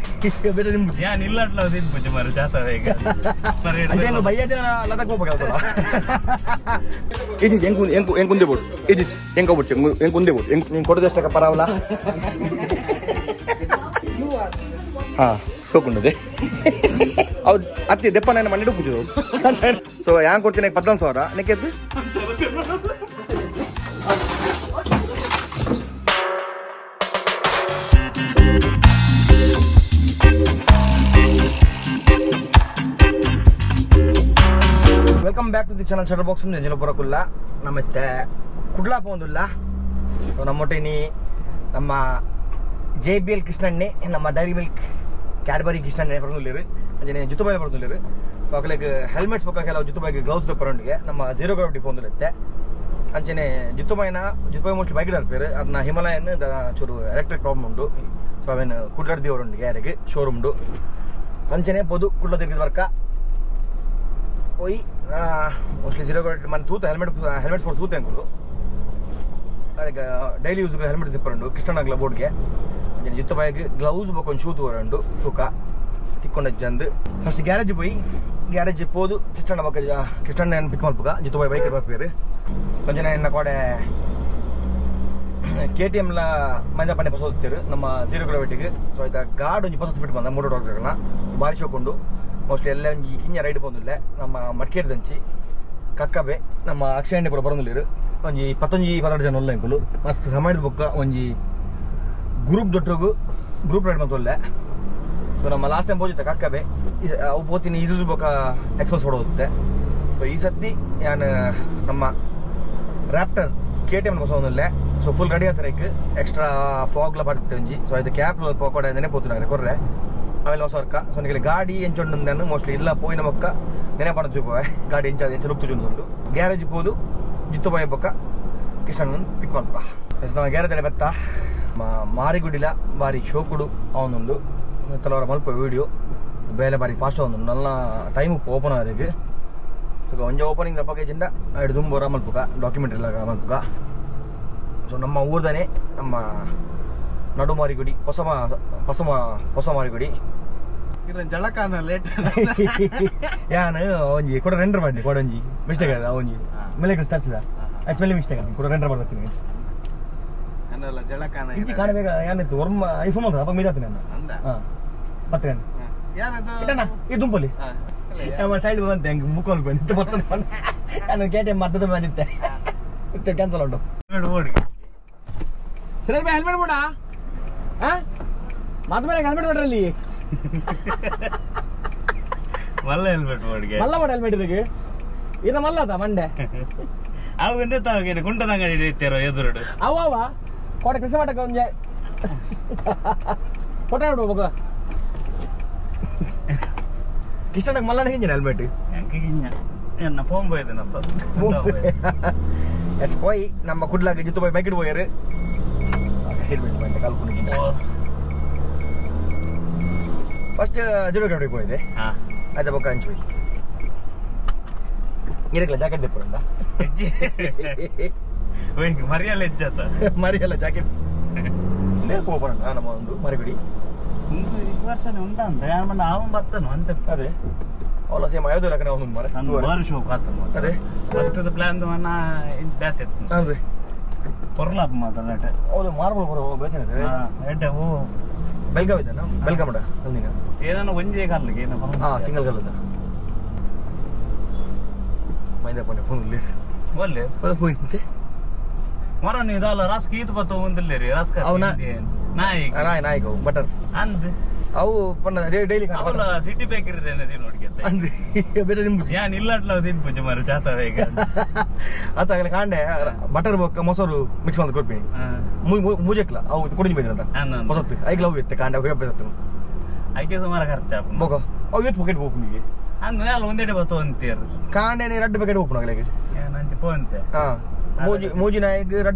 ಬೇರೆ ನಿಮ್ಗೆ ಜಾನ್ ಇಲ್ಲ ಅಟ್ಲ ಅದೇನು ಪೂಜೆ ಮಾರು ಜಾತರ ಈಗ. ಅದೇನು ಬೈಯದಿನ ಲದಕ ಹೋಗ್ಬೇಕಲ್ಲ ಇದು ಹೆಂಗ್ ಹೆಂಗ್ ಹೆಂಗ್ ಕುಂದೆ ಬೋಟ್ ಇದು ಹೆಂಗ್ ಹೋಗ್ಬಿಟ್ಟು ಹೆಂಗ್ ಹೆಂಗ್ ಕುಂದೆ ಬೋಟ್ ಹೆಂಗ್ ನೀನು ಕೊಡೋದು ಪರವಲ್ಲ ಅತ್ತಿ ದೆಪ್ಪ ನನ್ನ ಮನೆಡು ಪೂಜೆ ಸೊ ಹ್ಯಾಂಗ್ ಕೊಡ್ತೀನಿ? ಪದ್ನಾಲ್ಕು ಸಾವಿರ ನಿಕ್ಕೆ welcome back to the channel shutter box ನೆಂಜಲ ಕುಲ್ಲ ನಮ್ಮತ್ತೆ ಕುಡ್ಲಾಪ ಒಂದುಲ್ಲ ನಮ್ಮೊಟ್ಟಿನಿ ನಮ್ಮ ಜೆ ಬಿ ಎಲ್ ಕೃಷ್ಣಣ್ಣೆ ನಮ್ಮ ಡೈರಿ ಮಿಲ್ಕ್ ಕ್ಯಾಡ್ಬರಿ ಕೃಷ್ಣಣ್ಣೆ ಬರೋದಿಲ್ಲಿರು ಅಂಜನೆ ಜುತುಬಾಯಿ ಬರೋದಿಲ್ಲಿರು ಸೊ ಅಕಲಿಗೆ ಹೆಲ್ಮೆಟ್ಸ್ ಪಕ್ಕ ಕೆಲವು ಜುತುಬಾಯಿಗೆ ಗ್ಲೌಸ್ ಪರಂಡಿಗೆ ನಮ್ಮ ಝೀರೋ ಗ್ರಾವಿಟಿ ಪೋಂದಿರುತ್ತೆ ಅಂಚನೆ ಜುತುಬಾಯಿನ ಜುತುಬಾಯಿ ಮೋಸ್ಟ್ಲಿ ಬೈಕ್ ಇರ್ಪೇರು ಅದನ್ನ ಹಿಮಾಲಯನ್ ಚೂರು ಎಲೆಕ್ಟ್ರಿಕ್ ಪ್ರಾಬ್ಲಮ್ ಉಂಟು ಸೊ ಅವೇನು ಕುಡ್ಲಾಡ್ದಿ ಅವರುಂಡು ಯಾರಿಗೆ ಶೋರೂಮ್ ಅಂಚನೆ ಬದು ಕುಡ್ಲ ತಿರುಗಿದ ವರ್ಕ పోయి మోస్ట్లీ జీరో ಮನ್ తూత ಹೆಲ್ಮೆಟ್ ಹೆಲ್ಮೆಟ್ స్పోర్ట్ తూత ಅಂಕುಲು ಅದಕ್ಕೆ ಡೈಲಿ ಯೂಸ್ಗೆ ಹೆಲ್ಮೆಟ್ ತಿಪ್ಪರಂಡು ಕೃಷ್ಣನಗಲ ಬೋರ್ಡ್ಗೆ ಯುತ್ತ ಬೈಕ್ ಗ್ಲೌಸ್ ಬೊಕ್ಕೊಂದು ಶೂ ತೋರಂಡು ತೂಕ. ತಿಕ್ಕೊಂಡು ಜಂದು ಫಸ್ಟ್ ಗ್ಯಾರೇಜ್ ಪೋಯಿ ಗ್ಯಾರೇಜ್ ಪೋದು ಕೃಷ್ಣಣ್ಣ ಬೊಕ್ಕ ಕೃಷ್ಣಣ್ಣ ಏನು ಪಿಕ್ ಮಲ್ಪುಗ ಜುತ್ತ ಬಾಯ್ ಬೈಕ್ ಬರ್ತೀರಿ ಕೊಂಚ ಎನ್ನ ಕೋಡೆ ಕೆಟಿಎಂ ಲ ಎಮ್ಲ ಮಂಜಾ ಪಂಡೆ ಪಸೋತ್ತೀರು ನಮ್ಮ ಜೀರೋ ಕಿಲೋಮೀಟರ್ಗೆ ಸೊ ಆಯ್ತಾ, ಗಾಡ್ ಒಂದು ಪಸೋತ್ ಫಿಟ್ ಬಂದ ಮೂರು ಡಾಕ್ಟರ್ಗಳನ್ನ ಭಾರಿ ಶೋಕೊಂಡು ಮೋಸ್ಟ್ಲಿ ಎಲ್ಲ ಒಂಜಿ ಕಿಂಜ ರೈಡ್ ಬಂದಿಲ್ಲ. ನಮ್ಮ ಮಡಿಕೇರಿ ದಂಚಿ, ಕಕ್ಕಬೆ, ನಮ್ಮ ಅಕ್ಷಯಣ್ಣ ಪೂರ ಬರೋದಿಲ್ಲಿರು ಒಂಜಿ ಪತ್ತೊಂಜಿ ಪದಾರ್ಥ ಜನ ಒಲ್ಲ ಎಂಕುಲು ಮಸ್ತ್ ಸಮಯದ ಬೊಕ್ಕ ಒಂಜಿ ಗ್ರೂಪ್ ದೊಟ್ಟೋಗು ಗ್ರೂಪ್ ರೈಡ್ ಬಂತೊಲ್ಲೆ ಸೊ ನಮ್ಮ ಲಾಸ್ಟ್ ಟೈಮ್ ಹೋಗಿತ್ತ ಕಕ್ಕಬೆ ಅವು ಪೋತಿನಿ ಇದು ಬೊಕ್ಕ ಎಕ್ಸ್ಪೋಸ್ ಹೊಡೋಗುತ್ತೆ ಸೊ ಈ ಸತಿ ನಾನು ನಮ್ಮ ರ್ಯಾಪ್ಟರ್ ಕೆ ಟಿ ಎಂ ಹೊಸ ಒಂದಿಲ್ಲ ಸೊ ಫುಲ್ ರೆಡಿ ಆಗ್ತಾರೆ ಎಕ್ಸ್ಟ್ರಾ ಫಾಗ್ಲ ಬರ್ತಿತ್ತು ಒಂಜಿ. ಸೊ ಇದು ಕ್ಯಾಪ್ ಪೋಕೋಡೆ ನೆನೆಪೋತು ಕೊರ್ರೆ. ಆಮೇಲೆ ಹೊಸ ವರ್ಕ. ಸೊ ನಿಮಗೆ ಗಾಡಿ ಎಂಚೊಂಡು ನಾನು ಮೋಸ್ಟ್ಲಿ ಇಲ್ಲ ಪೋಯಿನ ಬೊಕ್ಕ ನೆನೆ ಪಡ ಚೂಪವೆ ಗಾಡಿ ಎಂಚ ಎಂಚ ನುಕ್ತು ಉಂಟು ಗ್ಯಾರೇಜ್ ಹೋದು ಜಿತ್ತು ಬಾಯಿ ಪಕ್ಕ ಕಿಶನ್ ಪಿಕ್ ಮಾಡ್ಪ ನಮ್ಮ ಗ್ಯಾರೇಜ್ ಅಲ್ಲಿ ಬೆತ್ತ? ಮಾರಿಗುಡಿಲ, ಬಾರಿ ಶೋಕುಡು, ಅವನೊಂದು. ತಲವಾರ ಮಲ್ಪ ವಿಡಿಯೋ ಬೇಲೆ ಬಾರಿ ಫಾಸ್ಟ್ ಅವನು ನನ್ನ ಟೈಮ್ ಓಪನ್ ಆದಿಗೆ ಸೊ ಒಂಜ ಓಪನಿಂಗ್ ದಪ್ಪಗೇಜಿಂದ ಎರಡು ತುಂಬ ಮಲ್ಪುಕ. ಡಾಕ್ಯುಮೆಂಟ್ ಮಲ್ಪುಕ. ಸೊ ನಮ್ಮ ಊರ್ದನೆ ನಮ್ಮ ನಡು ಗುಡಿ ಹೊಸಮ ಹೊಸಮ ಹೊಸ ಮಾ ಹೊಸ ಮಾರಿಗುಡಿ ಜಳಕಾನ ಲೇಟ್ ಯಾನ್ ಒಂಜಿ ಕೊಡ ರೆಂಡರ್ ಮಾಡಿ ಕೊಡೊಂಜಿ ಮಿಸ್ಟೇಕ್ ಆದ ಒಂಜಿ ಮೇಲೆ ಸ್ಟಾರ್ಟ್ಸಿದ ಆಕ್ಚುಲಿ ಮಿಸ್ಟೇಕ್ ಆಗಿ ಕೊಡ ರೆಂಡರ್ ಮಾಡ್ತೀನಿ ಅನ್ನಲ್ಲ ಜಳಕಾನ ಇಂಚಿ ಕಾಣಬೇಕ ಯಾನಿತ್ತು ವರ್ಮ ಐಫೋನ್ ಅಂತ ಅಪ್ಪ ಮೀದಾತೀನಿ ನಾನು ಅಂದ? ಹಾ ಮತ್ತೆ ಯಾರದು? ಇಟ್ಟಣ್ಣ ಈ ದುಂಪಲ್ಲಿ. ಹಾ. ಅಲ್ಲ, ಯಾ- ನಮ್ಮ ಸೈಡ್ ಬಂತೆ ಹಂಗೆ ಮುಕ್ಕೊಂಡು ಬಂದಿತ್ತು ಬರ್ತದೆ ನಾನು ಕೆ ಟಿ ಎಂ ಮತ್ತದ ಬಂದಿತ್ತೆ ಇತ್ತೆ ಕ್ಯಾನ್ಸಲ್ ಉಂಟು. ಸರಿ ಹೆಲ್ಮೆಟ್ ಬೇಡ. ಮಾತು ಮೇಲೆ ಹೆಲ್ಮೆಟ್ ಬೇಡ್ರಲ್ಲಿ ಮಲ್ಲ ಹೆಲ್ಮೆಟ್ ಓಡಿಗೆ ಮಲ್ಲ ಬೇಡ ಹೆಲ್ಮೆಟ್ ಇದಕ್ಕೆ ಇನ್ನ ಮಲ್ಲದ ಮಂಡೆ ಅವು ಒಂದೇ ತಾವ ಕುಂಟದಂಗ ಹಿಡಿಯುತ್ತಾರೋ ಎದುರುಡು ಅವ ಅವ ಕೋಟೆ ಕೃಷಿ ಮಾಡಕ್ಕೆ ಒಂಜೆ ಫೋಟೋ ಬಿಡು ಮಗ ಕಿಶನ್ ಮಲ್ಲಣ್ಣ ಹಿಂಜಿನ ಹೆಲ್ಮೆಟ್ ಎನ್ನ ಪೋಂಬ ಇದನಪ್ಪ ಎಸ್ ಪೋಯ್ ನಮ್ಮ ಕುಡ್ಲಾಗ ಜಿತ್ತು போய் பைக்கிட்டு போயாரு ஹெல்மெட் பண்ணிட்டு ಮತ್ತೆ ಕಾಲು ಕುಣಿಕಿನ ஃபர்ஸ்ட் ஜீரோ அப்படி போயிது அதை பக்கம் அஞ்சு போய் இருக்கல ஜாக்கெட் தெப்புறா ಮರಿಯಲ್ಲ மரியாதை ಮರಿಯಲ್ಲ ಜಾಕೆಟ್. ನೇ ಹೋಗೋಣ ನಮ್ಮ ಒಂದು ಮರಿಬಿಡಿ ಒಂದು ಇದು ವರ್ಷನೇ ಉಂಟಾ ಅಂತ. ಯಾಮಣ್ಣ ಅವನು ಬರ್ತನು ಅಂತ. ಅದೇ. ಅವಳ ಸೇಮ್ ಆಯೋದು ಅವನು ಮರ? ಒಂದು ವಾರ. ಶೋಕ್ ಆತನು ಅದೇ. ಫಸ್ಟ್ ಪ್ಲಾನ್ ದವನ ಬ್ಯಾತ್ ಇತ್ತು. ಅದೇ. ಪೊರ್ಲಾಪ್ ಮಾತಾಡ ಹೌದು ಮಾರ್ಬಲ್ ಬರೋ ಬೇಚನೆ ಎಡ್ಡೆ ಓ ಬೆಲ್ಗಾವ್ ಇದ್ದಾನ ಬೆಲ್ಗಾಮಡ ಅಲ್ಲಿನ ಏನೋ ಒಂಜೇ ಕಾಲಿಗೆ ಏನೋ ಹಾ ಸಿಂಗಲ್ ಕಾಲದ ಮೈದ ಪಂಡೆ ಫೋನ್ ಇಲ್ಲಿ ಒಲ್ಲೆ ಹೋಯ್ತು ಮರ ನೀವು ಇದಲ್ಲ ರಾಸ್ಕ ಈತ ಬತ್ತ ಒಂದಿಲ್ಲ ರೀ ರಾಸ್ಕ ಅವ್ನ? ನಾಯಿ ನಾಯಿ ನಾಯಿ ಬಟರ್ ಅಂದ್ ಅವು ಪನ್ನ ಡೈಲಿ ಸಿಟಿ ಬೇಕಿರಿದ್ದೇನೆ ತಿನ್ ಬೇರೆ ಯಾನ್ ಮರ ಆತಾಗಲೇ ಕಾಂಡೆ ಬಟರ್ ಬೊಕ್ಕ ಮೊಸರು ಮಿಕ್ಸ್ ಮಾಡಿ ಕೊಡ್ತೀನಿ ಮೂಜೆಕ್ಲ ಅವು ಕುಡಿஞ்சு ಬೈದ್ರಂತ ಅಂತ. ಹೊಸತ್ತು. ಐಕ್ ಲವ್ ಇತ್ತೆ ಕಾಂಡೆ ಹೋಗಿ ಬೆಸತ್ತು ಐಕೆ ಸುಮಾರು ಖರ್ಚ ಬೋಕ ಅವು ಇವತ್ತು ಪೊಕೆಟ್ ಹೋಗಿ ನಿಮಗೆ. ಅಂದ್ರೆ ಅಲ್ಲಿ ಒಂದೇಡೆ ಬತ್ತು ಅಂತೀರ್ ಕಾಂಡೆ ನೀ ಬಕೆಟ್ ಹೋಗ್ನು ಆಗಲಿಗೆ ನಂಚಿ ಪೋಂತೆ ಹಾ. ಮೂಜಿ ಮೂಜಿ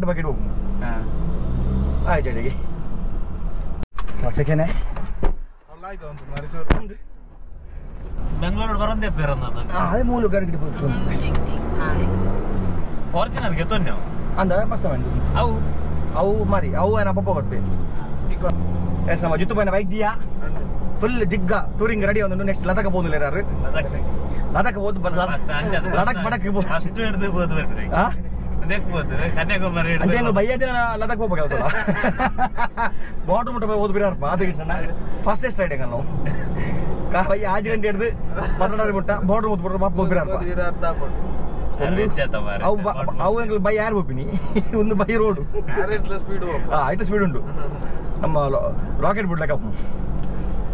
ಪ್ಯಾಕೆಟ್ ಹೋಗ್ನು ಹಾ. ಆಯ್ತು ಅಡಿಗೆ. ವರ್ಷಕ್ಕೇನೆ ಆಯ್ತು ಒಂದು ಮರೇಶ್ವರ ಮುಂದೆ ಬೆಂಗಳೂರು ಬರಂದೇ ಬೇರೆ ಅದೇ ಮೂಲ ಕರೆಕ್ಟ್ ಫಾರ್ಚುನರ್ ಗೆದ್ದೋನ್ ನಾವು ಅಂದ ಮಸ್ತ ಮಂದಿ ಅವು ಅವು ಮರಿ ಅವು ಏನ ಪಪ್ಪ ಬರ್ತೆ ಎಸ್ ನಮ್ಮ ಜುತ್ತು ಬೈನ ಬೈಕ್ ದಿಯಾ ಫುಲ್ ಜಿಗ್ಗ ಟೂರಿಂಗ್ ರೆಡಿ ಒಂದು ನೆಕ್ಸ್ಟ್ ಲದಕ ಬೋದಿಲ್ಲ ಯಾರು ಲದಕ ಓದ್ ಲಡಕ್ ಬಡಕ್ ಅಷ್ಟು ಹಿಡಿದು ಬೋದು ಬಿಡ್ರಿ ಹಾ ಅದಕ್ಕೆ ಬೋದು ಕನ್ಯಾಕುಮಾರಿ ಬಾರ್ಡರ್ ಮುಟ್ಟ ಫಾಸ್ಟೆಸ್ಟ್ ರೈಡಿಂಗ್ ನಾವು ಕಾ ಬಯ್ಯ ಆಜು ಗಂಟೆ ಹಿಡ್ದು ಬದಲಾಡಿ ಮುಟ್ಟ ಬಾರ್ಡರ್ ಮುಟ್ ಬಿಡ್ರ ಬಾಪ್ ಹೋಗ್ಬಿಡಾರಪ್ಪ ಅವು ಬ- ಅವು ಎಂಗ್ಲು ಬೈ ಯಾರು ಹೋಗ್ಬಿನಿ ಒಂದು ಬೈ ರೋಡು. ಸ್ಪೀಡ್ ಐಟು ಸ್ಪೀಡ್ ಉಂಟು. ನಮ್ಮ ರಾಕೆಟ್ ಬಿಡ್ಲಕ್ಕ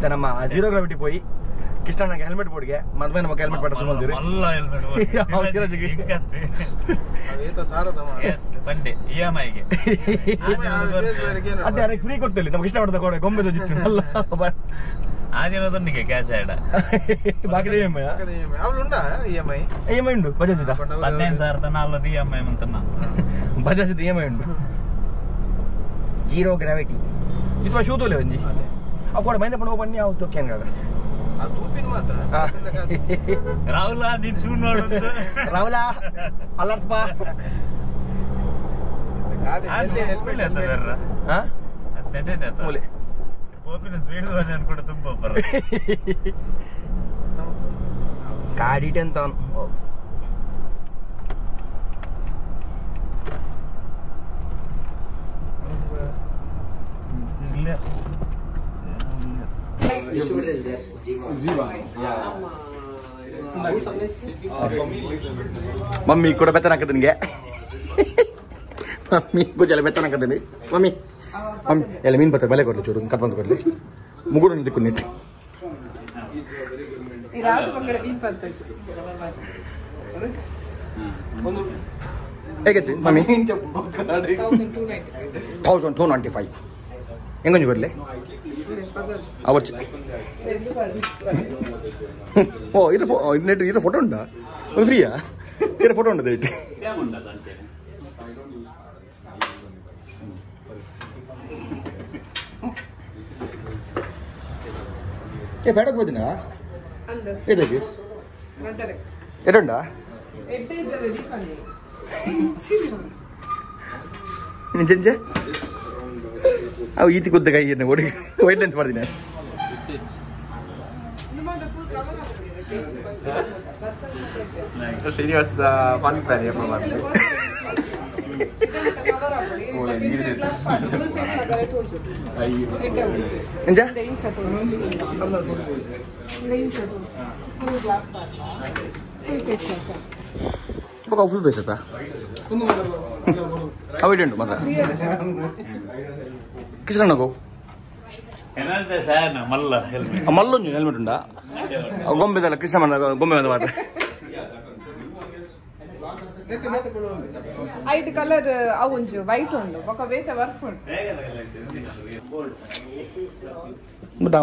ನಮ್ಮ ಜೀರೋ ಗ್ರಾವಿಟಿ போய் ನಂಗೆ ಹೆಲ್ಮೆಟ್ ಬೋರ್ಡ್ಗೆ ಮದ್ವೆ ನಮಗೆ ಹೆಲ್ಮೆಟ್ ಪಟ್ಟ ಸುಮ್ಮಂದಿರಿ ಮಲ್ಲ ಹೆಲ್ಮೆಟ್ ಯಾವ ಸಿರಾಜಿಗೆ? ಏತ ಸಾರದಮ್ಮ ಪಂಡೆ ಇ ಎಂ ಐಗೆ ಅದೇ ಅದಕ್ಕೆ ಫ್ರೀ ಕೊಡ್ತಿಲ್ಲ ನಮಗೆ ಇಷ್ಟ ಪಡ್ದ ಕೊಡೆ. ಗೊಂಬೆ ದೊಜಿತ್ತು ಅಲ್ಲ ಆ ದಿನದೊಂದಿಗೆ ಕ್ಯಾಶ್ ಆಡ ಬಾಕಿದ E M I ಅವಳುಂಡಾ E M I E M I ಉಂಟು ಬಜಾಜ್ ಹದಿನೈದು ಸಾವಿರದ ನಾಲ್ವದು E M I Bajaj E M I ಉಂಟು. ಜೀರೋ ಗ್ರಾವಿಟಿ ಇದು ಶೂ ತೋಲೆ ಒಂಜಿ? ಅವ್ ಕೊಡ ಮೈಂದ ಪಣ ಬನ್ನಿ ಅವು ತೊಕ್ಕೆ ಹಂಗಾಗ ರಾಹುಲ ನೀನ್ ಶೂ ನೋಡು ರಾಹುಲ ಅಲರ್ಸ್ಪ ಕಾಡಿಟೆ ಅಂತ ಅವ್ನು. ಇಲ್ಲ ಮಮ್ಮಿ ಕೂಡ ಬೆತ್ತನ ಹಾಕದ ನಿನಗೆ. ಮಮ್ಮಿ ಪೂಜೆಲ್ಲ ಬೆತ್ತನ ಹಾಕದಲ್ಲಿ ಮಮ್ಮಿ ಮಮ್ಮಿ ಎಲ್ಲ ಮೀನು ಬರ್ತಾರೆ ಬೆಲೆ ಕೊಡ್ಲಿ ಚೂರು ಕಟ್ ಬಂದು ಕೊಡ್ಲಿ. ಮುಗುಡು ನಿಂತು ಪಂತಜ್ ಹೇಗೈತಿ mummy? Thousand two ninety thousand two ninety five ಹೆಂಗೊಂಜಿ ಬರಲಿ ಅವರ್ಚಿ ಓ ಇದು ನೆಟ್ ಇದು ಫೋಟೋ ಉಂಟಾ ಒಂದು ಫ್ರೀಯಾ ಇದು ಫೋಟೋ ಉಂಟು ದಯವಿಟ್ಟು ಏ ಬೇಡಕ್ಕೆ ಹೋದಿನ ಅಂದು ಏದಾಗಿ ಗಂಟಲೆ ಎರಡುಂಡಾ ಎಡ್ಡೆ ಅವು ಈತಿ ಕುದ್ದಾಗ ಏನು ಒಡಿ ವೈಟ್ ಲೆನ್ಸ್ ಮಾಡ್ತೀನಿ ಶ್ರೀನಿವಾಸ ಪಾನಿಪಾನಿ ಅಪ್ಪ ಮಾಡ್ತೀನಿ ಫುಲ್ ಬೇಸತ್ತಾ ಅವು ಇಟ್ಟು ಮಾತ್ರ ಕಿಶನಗೋ ಏನಂತೆ ಸರ್ ಮಲ್ಲ ಹೆಲ್ಮೆಟ್ ಅವು ಗೊಂಬೆದಲ್ಲ ಕೃಷ್ಣ ಮನ ಗೊಂಬೆ ಮಾತ್ರ. ಐದು ಕಲರ್ ಅವು ಒಂಚು ವೈಟ್ ಉಂಡು ಬೊಕ ಬೇತ ವರ್ಕ್ ಉಂಡು ಡಾ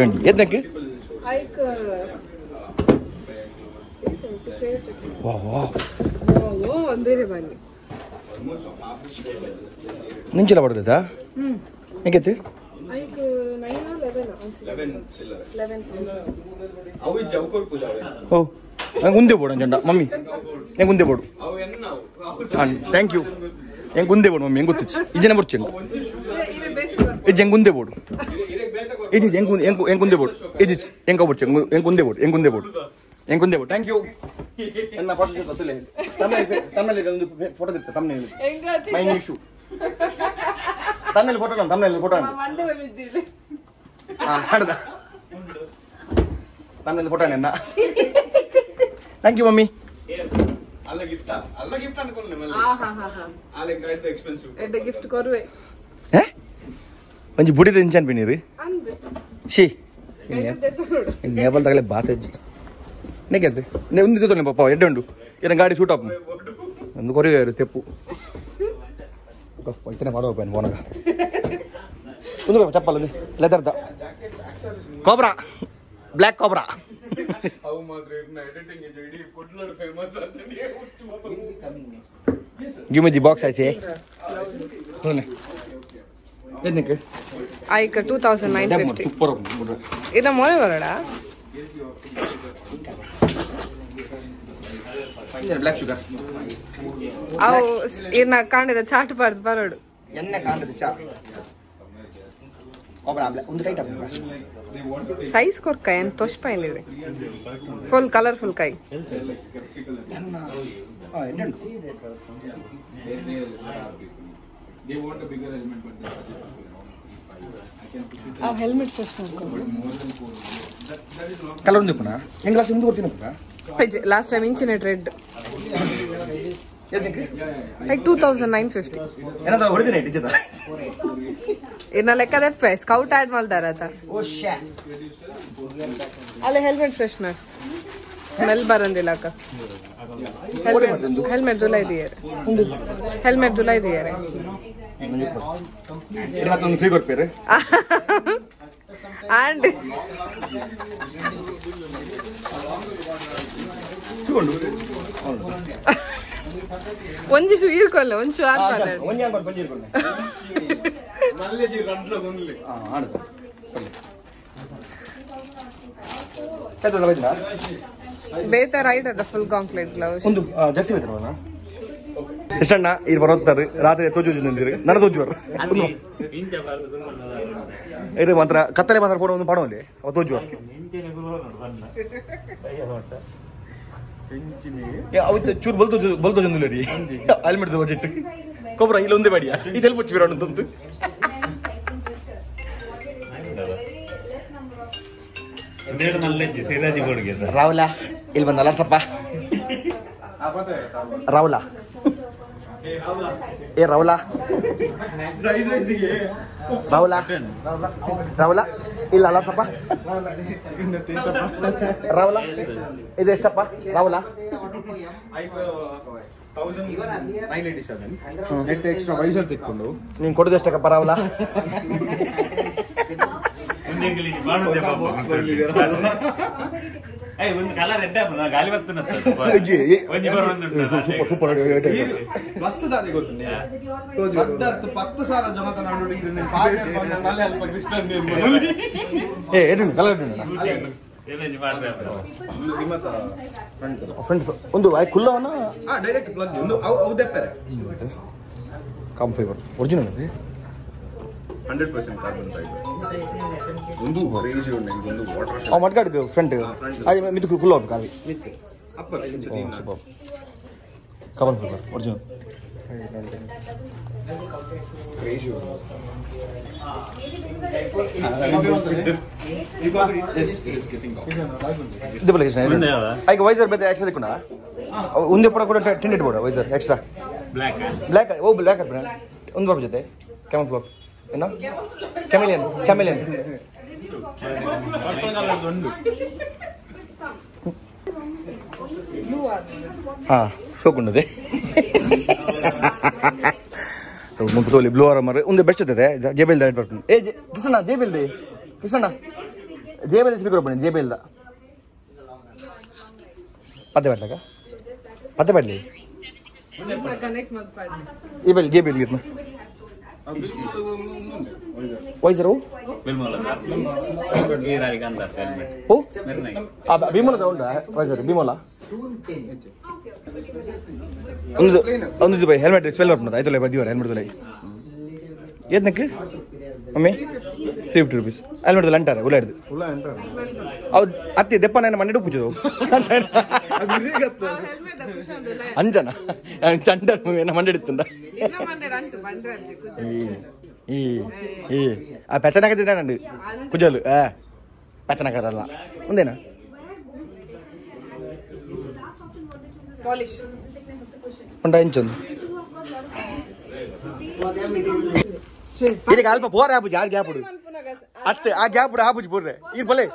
ಡಂಡಿ ಎದ್ದಕ್ಕೆ ಐಕ್ ವಾ ವಾ. ಓ ಒಂದೇ ಬನ್ನಿ ನಿಂಚೆಲ್ಲ ಹ್ಮ್ ಹೇಗೈತಿ? ಓ ನಂಗೆ ಉಂದೆ ಬೋಡು ಅಂಜಂಡ ಮಮ್ಮಿ. ಹೆಂಗೆ ಉಂದೆ ಬೋಡು. ಥ್ಯಾಂಕ್ ಯು ಹೆಂಗೆ ಉಂದೆ ಬೋಡು ಮಮ್ಮಿ ಹೆಂಗೆ ಗೊತ್ತಿತ್ತು? ಇಜನ ಬರ್ಚೇನು ಇಜ್ ಬೇಕು ಉಂದೇ ಹೆಂಗೆ ಉಂದೆ ಬೋಡು ಇದು ಹೆಂಗೆ ಹೆಂಗೆ ಹೆಂಗೆ ಉಂದೆ ಬೋಡು? ಇದಿಚ್ ಹೆಂಗೆ ಬರ್ಚೆ ಉಂದೆ ಹೆಂಗೆ ಉಂದೆ ಬೋಡು ಹೆಂಗೆ ಉಂದೆ ಬೋಡು? ಥ್ಯಾಂಕ್ ಯು ನನ್ನ ಫೋಟೋ ತಮ್ಮಲ್ಲಿ ತಮ್ಮಲ್ಲಿ ಒಂದು ಫೋಟೋ ಇತ್ತು ತಮ್ಮಲ್ಲಿ ಹೆಂಗ ಮೈ ಇಶ್ಯೂ ತಮ್ಮಲ್ಲಿ ಫೋಟೋ ನಾನು ತಮ್ಮಲ್ಲಿ ಫೋಟೋ ಹಾಡ್ದ ತಮ್ಮಲ್ಲಿ ಫೋಟೋ ನನ್ನ ಥ್ಯಾಂಕ್ ಯು ಮಮ್ಮಿ. ಅಲ್ಲ ಗಿಫ್ಟ್ ಅಲ್ಲ ಗಿಫ್ಟ್ ಅನ್ಕೊಂಡೆ ಹಾ ಹಾ ಹಾ ಹಾ. ಅಲ್ಲಿ ಎಕ್ಸ್ಪೆನ್ಸಿವ್ ಗಿಫ್ಟ್ ಕೊರುವೆ ಒಂಜಿ ಬುಡಿದ ಇಂಚನ್ ಅಂದೆ. ಶಿ ನೇಬಲ್ ತಗಲೆ ಬಾಸಜ್ಜಿ ನೆಗೆದ್ದು ನೆ ಒಂದು ತಿಳ್ಕೊಳ್ಳಿ ಪಾಪ ಎಡ್ಡೆ ಉಂಡು ಏನ ಗಾಡಿ ಸೂಟ್ ಆಪ್ ಒಂದು ಕೊರಿಯ ತೆಪ್ಪು ಇತನೆ ಮಾಡುವ ಪೇನ್ ಫೋನಾಗ ಒಂದು ಚಪ್ಪಲ್ ಲೆದರ್ದ ಕೋಬ್ರಾ ಬ್ಲ್ಯಾಕ್ ಕೋಬ್ರಾ ಅವು ಮಾತ್ರ ಎಡಿಟಿಂಗ್ ಇದು ಇಡೀ ಕುಡ್ಲಡ್ ಫೇಮಸ್ ಅಂತ give me the box I say ಏನಕ್ಕೆ hike two thousand nine fifty super ಇದ ಮೊಳೆ ಬರಡ ಬ್ಲ್ಯಾಕ್ ಶುಗರ್ ಅವು ಇನ್ನ ಕಾಂಡಿದ ಚಾಟ್ ಬಾರ್ದು ಬರಡು. ಎಣ್ಣೆ ಕಾಂಡದ ಚಾ. ಒಂದು ಟೈಟ್ ಆಗ್ತದೆ ಸೈಜ್ ಕೊರ್ಕ ಏನ್ ತೊಷ್ಪೈನಿದೆ ಫುಲ್ ಕಲರ್ಫುಲ್ ಕೈ. They want a bigger element, but the budget is around I can push it. ಆ ಹೆಲ್ಮೆಟ್ ಫಸ್ಟ್ ಕಲರ್ ಒಂದು ಪುನಃ ಹೆಂಗ್ ಗ್ಲಾಸ್ ಮುಂದೆ ಕೊಡ್ತೀನಿ ಲಾಸ್ಟ್ ಟೈಮ್ ಇಂಚಿನ ರೆಡ್ ಎದಕ್ಕೆ? Like two thousand nine fifty ಏನಾದ್ರು ಹೊಡೆದಿನಿ ಡಿಜಿತ ಇನ್ನ ಲೆಕ್ಕ ದೆಪ್ಪೆ ಸ್ಕೌಟ್ ಆ್ಯಡ್ ಆತ. ಶ್ಯಾ. ಅಲ್ಲ ಹೆಲ್ಮೆಟ್ ಫ್ರೆಶ್ನರ್ ಸ್ಮೆಲ್ ಬರಂದಿಲ್ಲ ಅಕ್ಕ ಹೆಲ್ಮೆಟ್ ದುಲೈ ದಿಯರೆ. ಹೆಲ್ಮೆಟ್ ದುಲೈ ದಿಯರೆ. ಫ್ರೀ ಆಂಡ್ ಒಂಜಿ ಒಂದಿಷ್ಟು ಇರ್ಕೊಲ್ಲ ಒಂದ್ ಒಂಜಿ ಪಂಜಿ ಇರ್ಕೊಂಡು ಆಡುದು ಬೇತ ಅದ ಫುಲ್ ಗ್ಲೌಸ್ ಒಂದು ಜರ್ಸಿ ಬೈತಾರಲ್ಲ ಎಷ್ಟಣ್ಣ? ಇದು ಬರೋತ್ತಾರೆ ರಾತ್ರಿ ತೋಜು ನಿಂದಿರಿ ನನ್ನ ತೋಜುವರು ಇದು ಮಾತ್ರ ಕತ್ತಲೆ ಮಾತ್ರ ಪೋಡ ಒಂದು ಪಾಡೋಲಿ ಅವ ತೋಜುವರು ಚೂರು ಬಲ್ತು ಬಲ್ತು ಜಂದುಲ್ಲ ರೀ ಅಲ್ಲಿ ಮಾಡಿದ ಬಜೆಟ್ ಕೊಬ್ಬರ ಇಲ್ಲಿ ಒಂದೇ ಬಾಡಿಯ ಇದೆಲ್ಲಿ ಮುಚ್ಚಿ ಬಿಡೋಣ ಅಂತಂದು ಒಂದೆರಡು ನಲ್ಲೆಜ್ಜಿ ಸಿರಾಜಿ ಕೊಡುಗೆ ಅಂತ ರಾಹುಲ ಇಲ್ಲಿ ಬಂದ ಅಲರ್ಸಪ್ಪ ರಾಹುಲ ಏ ರೌಲ ರೌಲ ರಾಹುಲ. ಇಲ್ಲ ಸಪ್ಪ ರೌಲ ಇದು ಎಷ್ಟಪ್ಪ? Rahul. Nine eighty seven net extra visor ತೆಕ್ಕೊಂಡು. ನೀನು ಕೊಡೋದು ಎಷ್ಟಕ್ಕಪ್ಪ ರಾಹುಲ. ಒಂದೇ ಗಿಲಿ ಮಾಡುದೇ ಏಯ್ ಒಂದು ಕಲರ್ ಎಡ್ಡೆ ಗಾಲಿ ಬರ್ತನ ಅಜ್ಜಿ, ಒಂಜಿ ಬರ ಒಂದು ಸೂಪರ್ ಸೂಪರ್ ಪ್ಲಸ್ ದಾದಿ ಗೊತ್ತು ಪದ್ದತ್ತು ಪತ್ತು ಸಾವಿರ ಜನ ನೋಡಿ ನಾಳೆ ಅಲ್ಪ ಕ್ರಿಸ್ಟನ್ ಏ ಏನು ಕಲರ್ ಎನರ್ಜಿ ಮಾಡ್ರೆ ಫ್ರೆಂಡ್ ಒಂದು ಆಯ್ ಕುಲ್ಲವನ ಹಾ ಡೈರೆಕ್ಟ್ ಪ್ಲಗ್ ಒಂದು ಅವು ಅವು ದೆಪ್ಪರೆ ಕಾಮ್ ಫೈಬರ್ ಒರಿಜಿನಲ್ ಅದು ಹಂಡ್ರೆಡ್ ಪರ್ಸೆಂಟ್ ಕಾರ್ಬನ್ ಫೈಬರ್ ಒಂದು ಕ್ರೇಜಿ ಉಂಟು ಒಂದು ವಾಟರ್ ಅವ್ ಮಡ್ಗಾಡಿದ್ದು ಫ್ರಂಟ್ ಅದು ಮಿದ್ದು ಕುಲ್ಲ ಹೋಗ್ಬೇಕು ಕಾವಿ upper super. Carbon fibre original crazy ಇದು ಬಲ ಒಂದೇ ಅವ? ಈಗ ವೈಸರ್ ಬೇರೆ ಎಕ್ಸ್ಟ್ರಾ ತಿಕ್ಕೊಂಡ ಒಂದೇ ಪುರ ಕೂಡ ಟೆನ್ ಇಟ್ಬೋಡ ವೈಸರ್ ಎಕ್ಸ್ಟ್ರಾ ಬ್ಲ್ಯಾಕ್ ಬ್ಲ್ಯಾಕ್ ಓ ಬ್ಲ್ಯಾಕ್ ಹಾಕ್ಬಿಡ ಒಂದು ಬಾಬು ಜೊತೆ ಕೆಮನ್ ಫ್ಲಾಕ್ ಏನೋ? ಕೆಮಿಲಿಯನ್ ಕೆಮಿಲಿಯನ್ ಹಾ ಸೋಕುಂಡದೆ ಮುಂದೆ ತೋಲಿ ಬ್ಲೂ ಆರ ಮರ ಒಂದು ಬೆಸ್ಟ್ ಇರ್ತದೆ ಜೇಬೆಲ್ ದಾಟ್ ಬರ್ತೀನಿ ಏ ಕೃಷ್ಣ ಜೇಬೆಲ್ದಿ ಕೃಷ್ಣ ಜೇಬೆಲ್ ಸ್ಪೀಕರ್ ಬನ್ನಿ ಜೇಬೆಲ್ದ ಪತ್ತೆ ಬರ್ಲಾಗ ಪತ್ತೆ ಬರ್ಲಿ. ಈ ಬೆಲ್ ಜೇಬೆಲ್ ಗಿರ್ನ ವೈಸರು ಬಿಲ್ಮಲ ಈರಾಗಿ ಅಂದ ಹೆಲ್ಮೆಟ್ ಓ ನಿರ್ಣಯ ಆ ಭೀಮಲ ಉಂಟಾ ವೈಸರ್ ಭೀಮಲ ಒಂದು ಒಂದು ಇದು ಬೈ ಹೆಲ್ಮೆಟ್ ಸ್ಮೆಲ್ ಬರ್ಬೋದು ಆಯ್ತಲ್ಲ ಬರ್ದಿವರ ಹೆಲ್ಮೆಟ್ ಲೈ ಏದ್ನಕ್ಕೆ mummy three fifty rupees helmet ಅಂಟಾರೆ ಉಲ್ಲ ಹಿಡ್ದು ಹೌದು ಅತ್ತಿ ದೆಪ್ಪ ನಾನು ಮಣ್ಣೆ ಉಪ್ಪುಚ್ಚದು ಹೆಲ್ಮೆಟ್ ಕುಶನ್ ಅಂಜನ ಚಂಡ ಮಂಡೆ ಹಿಡಿತುಂಡ ಇನ್ನ ಮಂಡೆ ಅಂಟು ಬಂಡ್ರೆ ಅಂತೆ ಕುಜ ಈ ಈ ಆ ಪೆತ್ತನಾಗ ತಿಂಡ ಕುಜಲು ಆ ಪೆತ್ತನಾಗರಲ್ಲ ಮುಂದೇನಾ ಪಾಲಿಶ್ ಉಂಟ ಇಂಚೊಂದು ಇದಕ್ಕೆ ಅಲ್ಪ ಬೋರ್ ಆಪುಜಿ ಯಾರು ಗ್ಯಾಪ್ ಅತ್ತೆ ಆ ಗ್ಯಾಪ್ ಆಪುಜಿ ಬೋರ್ರೆ ಈ ಬಲೆ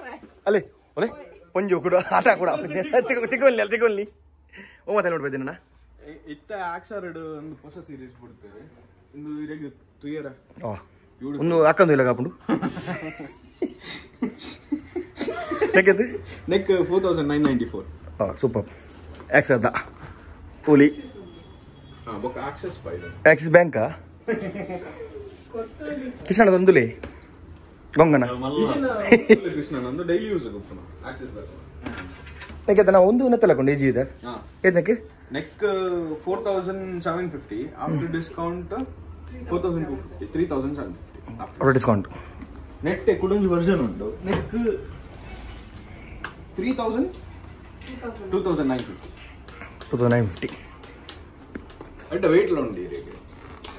ಅಲ್ಲೇ ಒಲೆ ಪಂಜು ಕೂಡ ಆಟ ಕೂಡ. ತಿಕ್ಕೊಲ್ಲಿ ಅಲ್ಲಿ ತಿಗೊಲ್ಲಿ ಓ ಮತ್ತೆ ನೋಡ್ಬೋದೇನ ಇತ್ತ ಆಕ್ಸರ್ಡ್ ಒಂದು ಹೊಸ ಸೀರೀಸ್ ಬಿಡ್ತೇವೆ. ಒಂದು ಇರಗೆ ತುಯರ ಒಂದು ಅಕ್ಕಂದು ಇಲ್ಲ ಕಾಪುಂಡು. ತೆಗೆದು neck four thousand nine ninety four ಓ ಸೂಪರ್ ಆಕ್ಸರ್ ದ. ಪೂಲಿ ಹಾಂ ಬೊಕ್ಕ ಆಕ್ಸಸ್ ಸ್ಪೈಡರ್ ಆಕ್ಸಿಸ್ ಬ್ಯಾಂಕಾ ಕಿಶಣದ ಒಂದುಲಿ ಗೊಂಗನ ಕೃಷ್ಣ ನಂದು ಡೈಲಿ ಯೂಸ್ ಗೊತ್ತು ಆಕ್ಸಸ್ ಯಾಕೆ ನಾವು ಒಂದು ನೆತ್ತಲಕೊಂಡು ಈಜಿ ಇದೆ ಹಾಂ ಏನಕ್ಕೆ neck four thousand seven fifty after discount four thousand two fifty three thousand seven fifty ಅವ್ರ ಡಿಸ್ಕೌಂಟ್ ನೆಟ್ಟೆ ಕುಡೊಂಜಿ ವರ್ಷನ್ ಉಂಟು neck three thousand two thousand nine fifty two thousand nine fifty ಅಡ್ಡ ವೆಯ್ಟ್ ಉಂಡು ಇದಕ್ಕೆ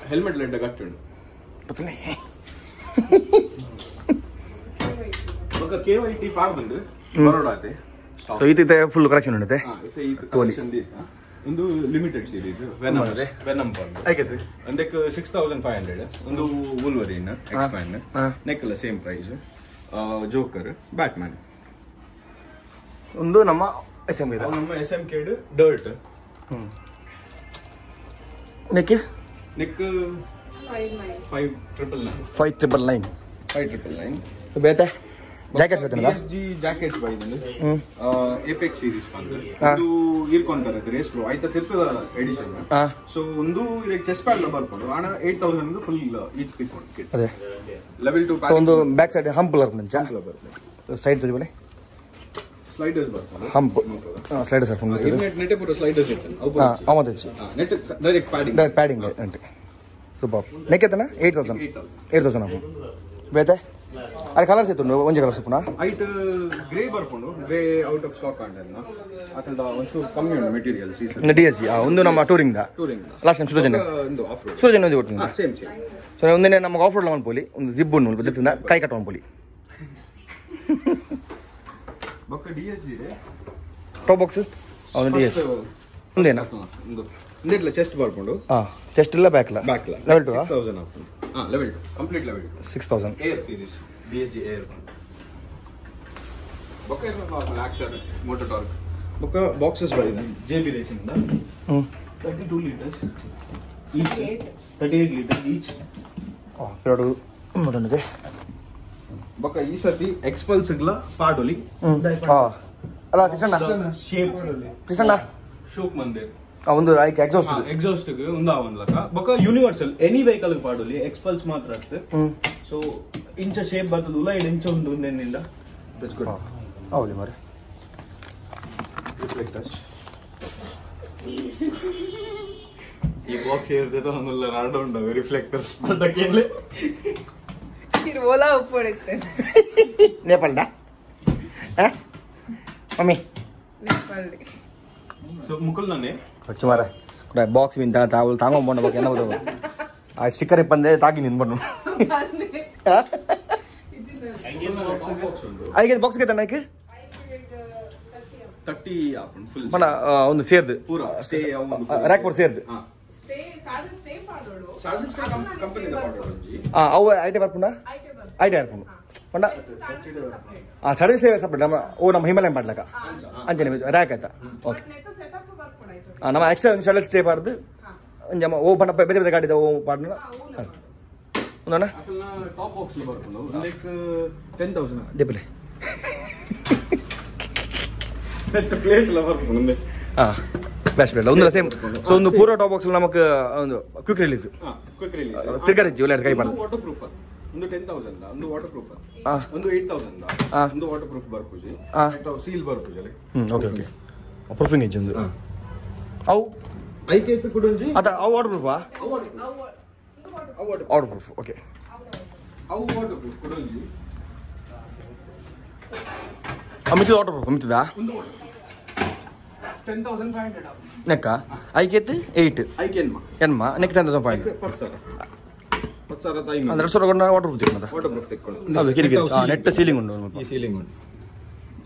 ಹೆಲ್ಮೆಟ್ ಲೆಡ್ಡ ಕಟ್ಟಿ केवाईटी पार्क बंद बरोडा ते तो इथे ते फुल कलेक्शन उंडते तोली ಒಂದು ಲಿಮಿಟೆಡ್ ಸೀರೀಸ್ ವೆನಮ್ ಅದೇ. ವೆನಮ್ ಬಂದು. ಐಕತ್ತೆ ಸಿಕ್ಸ್ ತೌಸಂಡ್ ಫೈವ್ ಹಂಡ್ರೆಡ್ ಒಂದು ವೂಲ್ವರಿನ್ ಎಕ್ಸ್ಪ್ಯಾನ್ ನೆಕ್ಲ ಸೇಮ್ ಪ್ರೈಸ್ ಜೋಕರ್ ಬ್ಯಾಟ್ಮ್ಯಾನ್ ಒಂದು ನಮ್ಮ ಎಸ್ ಎಂ ಇದೆ. ನಮ್ಮ S M ಕೇಡ್ dirt neck neck five triple nine five triple nine five triple nine ಬೇತೆ? ಜಾಕೆಟ್ಸ್ ಎಸ್ ಜಿ ಜಾಕೆಟ್ಸ್ ಬೈದಂದು ಎಪೆಕ್ಸ್ ಸೀರೀಸ್. ಇದು ಇರ್ಕೊಂತಾರೆ ರೇಸ್ ಪ್ರೋ ಆಯ್ತಾ ತಿರ್ತದ ಎಡಿಷನ್ ಸೊ ಒಂದು ಚೆಸ್ ಪ್ಯಾಡ್ ಬರ್ಕೊಂಡು ಹಣ eight thousand full each kit ಅದೇ. ಲೆವೆಲ್ ಟು ಸೊ ಒಂದು ಬ್ಯಾಕ್ ಸೈಡ್ ಹಂಪ್ ಕಲರ್ ಮುಂಚೆ ಸೈಡ್ ತುಜಿ ಸ್ಲೈಡರ್ಸ್ ಬರ್ಕೊಂಡು hump sliders sir full net net ಪೂರ ಸ್ಲೈಡರ್ಸ್ ಇರ್ತದೆ. ಹಾಂ ಅವತ್ತು ಹೆಚ್ಚು. ನೆಟ್ ಡೈರೆಕ್ಟ್ ಪ್ಯಾಡಿಂಗ್ ಪ್ಯಾಡಿಂಗ್ ಅಂತೆ. Super neck ಎತ್ತನ eight thousand eight thousand eight thousand ಅಪ್ಪ ಬೇತೆ? ಅಲ್ಲಿ ಕಲರ್ಸ್ ಇತ್ತು ಒಂಜಿ ಕಲರ್ಸ್ ಪುನಃ? ಐಟ್ ಗ್ರೇ ಬರ್ಕೊಂಡು ಗ್ರೇ ಔಟ್ ಆಫ್ ಸ್ಟಾಕ್ ಕಾಣ್ತಲ್ಲ ಅಕಲ್ದ ಒಂಚೂರು ಕಮ್ಮಿ ಉಂಟು ಮೆಟೀರಿಯಲ್ ಸೀಸನ್ ಡಿ ಎಸ್ ಒಂದು ನಮ್ಮ ಟೂರಿಂಗ್ದ ಟೂರಿಂಗ್ ಲಾಸ್ಟ್ ಟೈಮ್ ರೋಡ್ ಸುಲೋಜನ್ ಒಂದು ಕೊಟ್ಟು ಸೇಮ್ ಸೇಮ್ ಸೊ ಒಂದಿನ ನಮಗೆ ಆಫ್ ರೋಡ್ ಲವನ್ ಪೋಲಿ ಒಂದು ಜಿಬ್ ಉಂಡು ಬದಿತ್ತಿನ ಕೈ ಕಟ್ಟವನ್ ಪೋಲಿ ಬೊಕ್ಕ ಡಿ ಎಸ್ ಇದೆ. ಟಾಪ್ ಬಾಕ್ಸ್ ಅವನು ಡಿ ಎಸ್ ಒಂದೇನಾ? ಒಂದು. ಒಂದಿಟ್ಲ ಚೆಸ್ಟ್ ಬರ್ಕೊಂಡು. ಹಾಂ ಚೆಸ್ಟ್ ಇಲ್ಲ ಬ್ಯಾಕ್ ಇಲ್ಲ. Back level two six thousand ಆಗ್ತದೆ. ಹಾಂ level complete level two six thousand air series B S G air ಬೊಕ್ಕ ನಾರ್ಮಲ್ ಆಕ್ಸರ್ ಮೋಟರ್ ಟಾರ್ಕ್ ಬೊಕ್ಕ boxes by J B racing ಹ್ಞೂ thirty two litres each thirty eight litres each ಎರಡು ಮತ್ತೊಂದಿದೆ ಬೊಕ್ಕ ಈ ಸರ್ತಿ ಎಕ್ಸ್ಪಲ್ಸ್ಗಳ ಪಾಡೋಲಿ ಹ್ಞೂ ಹಾಂ. ಅಲ್ಲ ಕೃಷ್ಣಣ್ಣ ಶೇಪ್ ಕೃಷ್ಣಣ್ಣ ಶೋಕ್ ಮಂದಿರ್ ಆ, ಒಂದು ಆಯ್ಕೆ ಎಕ್ಸಾಸ್ಟ್ ಎಕ್ಸಾಸ್ಟ್ ಒಂದು ಲಕ್ಕ. ಬಕ ಯೂನಿವರ್ಸಲ್ ಎನಿ ವೆಹಿಕಲ್ ಪಾಡೋಲಿ ಎಕ್ಸ್ಪಲ್ಸ್ ಮಾತ್ರ ಆಗ್ತದೆ ಹ್ಞೂ ಸೊ ಇಂಚ ಶೇಪ್ ಬರ್ತದಲ್ಲ ಉಲ್ಲ ಎರಡು ಇಂಚ ಒಂದು ಒಂದೆನ್ನಿಂದ ದಟ್ಸ್ ಗುಡ್ ಹೌದು ಮರೆ ರಿಫ್ಲೆಕ್ಟರ್ಸ್ ಈ ಬಾಕ್ಸ್ ಇರ್ತದೆ ಒಂದಲ್ಲ ರಾಡ ಉಂಟವೆ ರಿಫ್ಲೆಕ್ಟರ್ಸ್ ಅದಕ್ಕೆ ಇದು ಓಲಾ ಉಪ್ಪಡಿತ್ತೆ ನೇಪಾಳ್ದ? ಮಮ್ಮಿ. ನೆಪ್ಪಲ್ಲಿ ಸೊ ಮುಕುಲ್ ನಾನೇ? ಖರ್ಚು ಮಾರೆ ಕೂಡ ಬಾಕ್ಸ್ ಮೀನು ತಾವು ತಾಂಗೊಂಬೋಣ ಬಗ್ಗೆ ಏನೋ ಆ ಸ್ಟಿಕ್ಕರ್ ಇಪ್ಪಂದೆ ತಾಗಿ ನಿಂದ್ಬಣ್ಣು ಐದು ಬಾಕ್ಸ್ ಗೆ ತನಕ ತಟ್ಟಿ ಮಣ ಒಂದು ಸೇರ್ದು ಪೂರ ರ್ಯಾಕ್ ಪೂರ ಸೇರ್ದು ಅವು ಐಟೆ ಬರ್ಪುಣ ಐಟೆ ಬರ್ಪುಣ ಪಂಡ ಆ ಸಡನ್ ಸೇವೆ ಸಪ್ರೇಟ್ ನಮ್ಮ ಓ ನಮ್ಮ ಹಿಮಾಲಯ ಮಾಡ್ಲಕ್ಕ ಅಂಜನೆ ರ್ಯಾಕ್ ಆಯ್ತಾ ಓಕೆ ನಮ್ಮ ಎಕ್ಸ್ಟ್ರಾ ಒಂದು ಸಡಲ್ ಸ್ಟೇ ಪಾರ್ದು ಒಂಜಮ್ಮ ಓ ಪಂಡ ಬೇರೆ ಬೇರೆ ಗಾಡಿ ಓ ಪಾಡ್ನ ಒಂದಣ್ಣ ಟಾಪ್ ಬಾಕ್ಸ್ ಬರ್ಕೊಂಡು ಲೈಕ್ ಟೆನ್ ತೌಸಂಡ್ ದೆಪ್ಪಲೆ ನೆಟ್ ಪ್ಲೇಟ್ ಎಲ್ಲ ಬರ್ಕೊಂಡು ಮುಂದೆ ಹಾಂ. ಬ್ಯಾಶ್ ಬೇಡ ಒಂದು ಸೇಮ್ ಸೊ ಒಂದು ಪೂರ ಟಾಪ್ ಬಾಕ್ಸ್ ನಮಗೆ ಒಂದು ಕ್ವಿಕ್ ರಿಲೀಸ್ ಕ್ವಿಕ್ ರಿಲೀಸ್ ತಿರ್ಗಾರಿಜ್ಜಿ ಒಳ್ಳೆ ಕೈ ಮಾಡೋದು. ವಾಟರ್ ಪ್ರೂಫ್ ಒಂದು ಟೆನ್ ತೌಸಂಡ್ ಒಂದು ವಾಟರ್ ಪ್ರೂಫ್ ಹಾ. ಒಂದು ಏಟ್ ತೌಸಂಡ್ ಹಾ. ಒಂದು ವಾಟರ್ ಪ್ರೂಫ್ ಬರ್ಪೂಜಿ. ಸೀಲ್ ಬರ್ಪೂಜಿ ಓಕೆ ಓಕೆ ಪ್ರೂಫಿಂಗ್ ಇಜ್ಜಿ ಒಂದು ಅವು ಐಕೆ ಎತ್ತು ಕೊಡೊಂಜಿ ಅದ ಅವು ವಾಟರ್ ಪ್ರೂಫಾ ವಾಟರ್ ಪ್ರೂಫ್ ಓಕೆ ಅವು ವಾಟರ್ ಪ್ರೂಫ್ ಕೊಡೊಂಜಿ ಮಿತ್ತಿದ ವಾಟರ್ ಪ್ರೂಫ್ ಮಿತ್ತಿದ ಒಂದು water ten thousand five hundred neck ಐಕೆತ್ತು ಏಯ್ಟ್ ಐಕೆ ಎನ್ಮ ಎನ್ಮ ನೆಕ್ ಟೆನ್ ತೌಸಂಡ್ ಫೈವ್ ಪತ್ತು ಸಾವಿರ ಪತ್ತು ಸಾವಿರ ತಾಯಿ ಅಂದ್ರೆ ಎರಡು ಸಾವಿರ ಕೊಂಡು ವಾಟರ್ ಪ್ರೂಫ್ ಸಿಕ್ಕದ ವಾಟರ್ ಪ್ರೂಫ್ ತೆಕ್ಕೊಂಡು ಅದು ಕಿರಿಕಿರಿ ಹಾಂ ನೆಟ್ ಸೀಲಿಂಗ್ ಉಂಟು ಒಂದು ಈ ಸೀಲಿಂಗ್ ಉಂಟು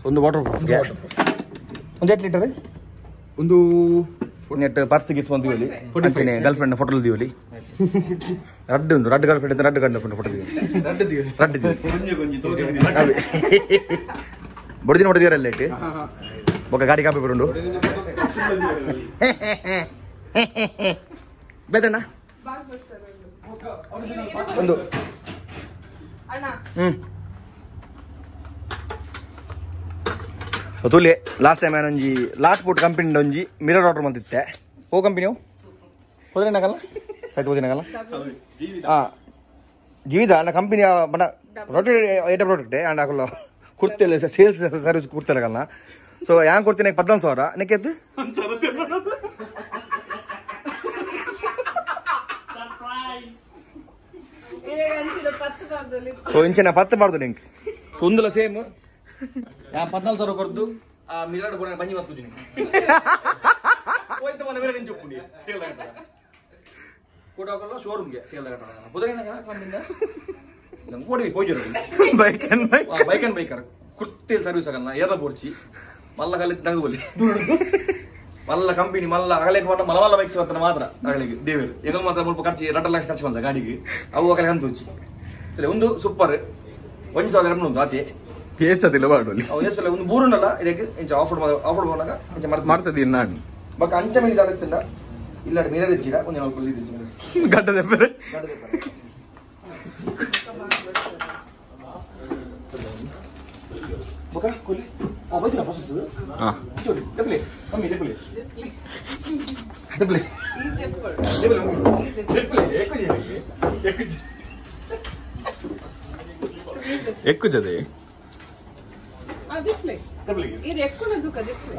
ಒಂದು ವಾಟರ್ ಪ್ರೂಫ್ಗೆ ಒಂದು ಎಷ್ಟು ಲೀಟರ್ ಒಂದು ನೆಟ್ ಪರ್ಸ್ ಗಿಸ್ ಒಂದು ಹೇಳಿ ಅಂಚನೆ ಗರ್ಲ್ ಫ್ರೆಂಡ್ ಫೋಟೋ ದಿವಲಿ ರಡ್ ಒಂದು ರಡ್ ಗರ್ಲ್ ಫ್ರೆಂಡ್ ರಡ್ ಗಂಡ ಫ್ರೆಂಡ್ ಫೋಟೋ ದಿವಲಿ ರಡ್ ದಿವಲಿ ಕೊಂಜಿ ಕೊಂಜಿ ತೋಚಂದಿ ಬುಡದಿನ ಬೊಕ್ಕ ಗಾಡಿ ಕಾಪಿ ಬಿಡುಂಡು. ಬೇದಣ್ಣ? ಒಂದು. ಅಣ್ಣ. ಹ್ಞೂ ತುಲಿ ಲಾಸ್ಟ್ ಟೈಮ್ ಏನೊಂಜಿ ಲಾಸ್ಟ್ ಫುಡ್ ಕಂಪನಿ ಒಂಜಿ ಮಿರರ್ ಆರ್ಡರ್ ಮಂತಿತ್ತೆ ಓ ಕಂಪನಿ ಹೋದ್ರೆ ಏನಾಗಲ್ಲ? ಸೈಟ್ ಹೋದಿನಾಗಲ್ಲ ಹಾಂ. ಜೀವಿತ ಅಣ್ಣ ಕಂಪನಿ ಬಣ್ಣ ಪ್ರಾಡಕ್ಟ್ ಏಟ ಪ್ರಾಡಕ್ಟ್ ಅಂಡ್ ಹಾಕಲ್ಲ ಕುರ್ತಿಲ್ಲ ಸೇಲ್ಸ್ ಸರ್ವಿಸ್ ಕುರ್ತಿಲ್ಲ ಸೊ ಹ್ಯಾಂಗ್ ಕೊಡ್ತೀನಿ? ಪದ್ನಾಲ್ಕು ಸಾವಿರ. ನೆಕ್ಕೆತ್ತು ಸೊ ಇಂಚಿನ ಪತ್ತು ಬಾರ್ದು ನಿಂಗೆ ತುಂದಲ ಸೇಮ್ ಯಾ ಪದ್ನಾಲ್ಕು ಸಾವಿರ ಕೊಡ್ದು ಆ ಮಿರಾಡ್ ಕೂಡ. ಬನ್ನಿ ಬರ್ತು ಹೋಯ್ತು ಮನೆ ಮಿರಾಡ್ ಇಂಚು ನಂಗೆ ಓಡಿ ಹೋಗಿರೋ ಬೈಕ್ ಅಂಡ್ ಬೈಕರ್ ಕುರ್ತೇಲ್ ಸರ್ವಿಸ್ ಆಗಲ್ಲ ಎದ ಬೋರ್ಚಿ. ಮಲ್ಲ ಕಲಿತ್ ನಗಬೋಲಿ ಮಲ್ಲ ಕಂಪನಿ ಮಲ್ಲ ಅಗಲಿಗೆ ಮಾತ್ರ ಮಲ ಮಲ್ಲ ಬೈಕ್ ಬರ್ತಾನೆ ಮಾತ್ರ ಅಗಲಿಗೆ ದೇವರು. ಈಗ ಮಾತ್ರ ಮುಲ್ಪ ಖರ್ಚು ಎರಡು ಲಕ್ಷ ಖರ್ಚು ಬಂದ ಗಾಡಿಗೆ. ಅವು ಆಗಲೇ ಅಂತ ಒಂದು ಸೂಪರ್ ಒಂದು ಸಾವಿರದ ಎರಡು ಒಂದು ಆತೆ. ಏಚದಿಲ್ಲ ಬಾಡುವಲ್ಲಿ ಅವು ಹೆಸರು ಒಂದು ಬೂರುಂಡಲ್ಲ ಇದಕ್ಕೆ ಇಂಚ ಆಫರ್ ಆಫರ್ ಬಂದಾಗ ಇಂಚ ಮರ್ತ ಮಾಡ್ತದಿ ನಾನು ಬಕ್ಕ ಅಂಚ ಮಿನಿ ದಾಡತ್ತಿಂದ ಇಲ್ಲ ಮೀರೇ ಇದ್ದಿಡ ಒಂದು ನಾಲ್ಕು ಇದ್ದಿದ್ದು ಗಡ್ಡದ ಬೇರೆ ಬಕ ಕೊಲ್ಲಿ ಆ ಬೈಕಿನ ಫಸ್ಟ್ ಹಾ ಜೋಡಿ ಡಬ್ಲಿ ಮಮ್ಮಿ ಡಬ್ಲಿ ಡಬ್ಲಿ ಈ ತೆಪ್ಪಳು ಡಬ್ಲಿ ಮಮ್ಮಿ ಡಬ್ಲಿ ಏಕಜಿ ಏಕಜಿ ఎక్కువ చదే ಆ ದಿಪ್ಲೆ ಡಬ್ಲಿ ಇದು ಎಕ್ಕುನ ದುಃಖ ದಿಪ್ಲೆ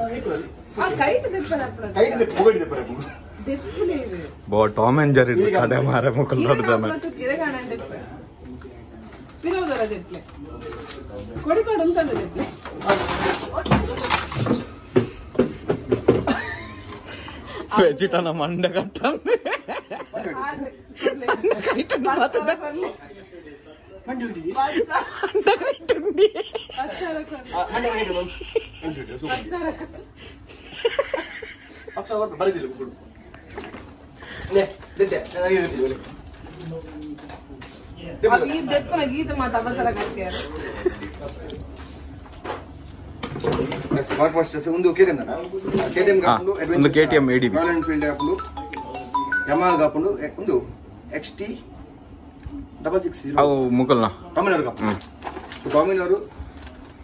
ಆ ಕೈಟ್ ದಿಪ್ಪನ ಅಪ್ಪಳ ಕೈ ಇದೆ ಪೋಗಡಿ ಇದೆ ಬರ ದಿಪ್ಲೆ ಇದು బో టామ్ అండ్ జెర్రీ కడే మారే ముక్కలు పడుతాను ಮತ್ತು ಕಿರಗಾಣ ದಿಪ್ಲೆ ಪಿರೋದರ ದಿಪ್ಲೆ ಕೊಡಿಕೋಡು ಉಂಟಲ್ಲ ದಿಪ್ಲೆ వెజిటన మండ కట్టాను ಅಕ್ಷರ ವರ್ಗ ಬರೆದಿಲ್ಲ ಬಿಡು ಲೇ ದೆದ್ದೆ ನನಗೆ ಇದಿಲ್ಲ ಈ ದೆಪ್ಪನ ಗೀತ ಮಾತು ಅವಸರ ಕಟ್ಟ್ಯಾರ ಸ್ಪಾರ್ಕ್ ಮಾಸ್ಟರ್ಸ್ ಒಂದು ಕೆಟಿಎಂ ಕೆಟಿಎಂ ಹಾ, ಒಂದು KTM ADB. ರಾಯಲ್ ಎನ್ಫೀಲ್ಡ್ ಹಾಕೊಂಡು ಯಮಾ ಹಾಕೊಂಡು ಎ- ಒಂದು ಎಕ್ಸ್ ಟಿ ಡಬಲ್ ಸಿಕ್ಸ್ అవు ముక్కల్నా ಟಾಮಿನರ್ ಹಾಕೊಂಡು So Dominar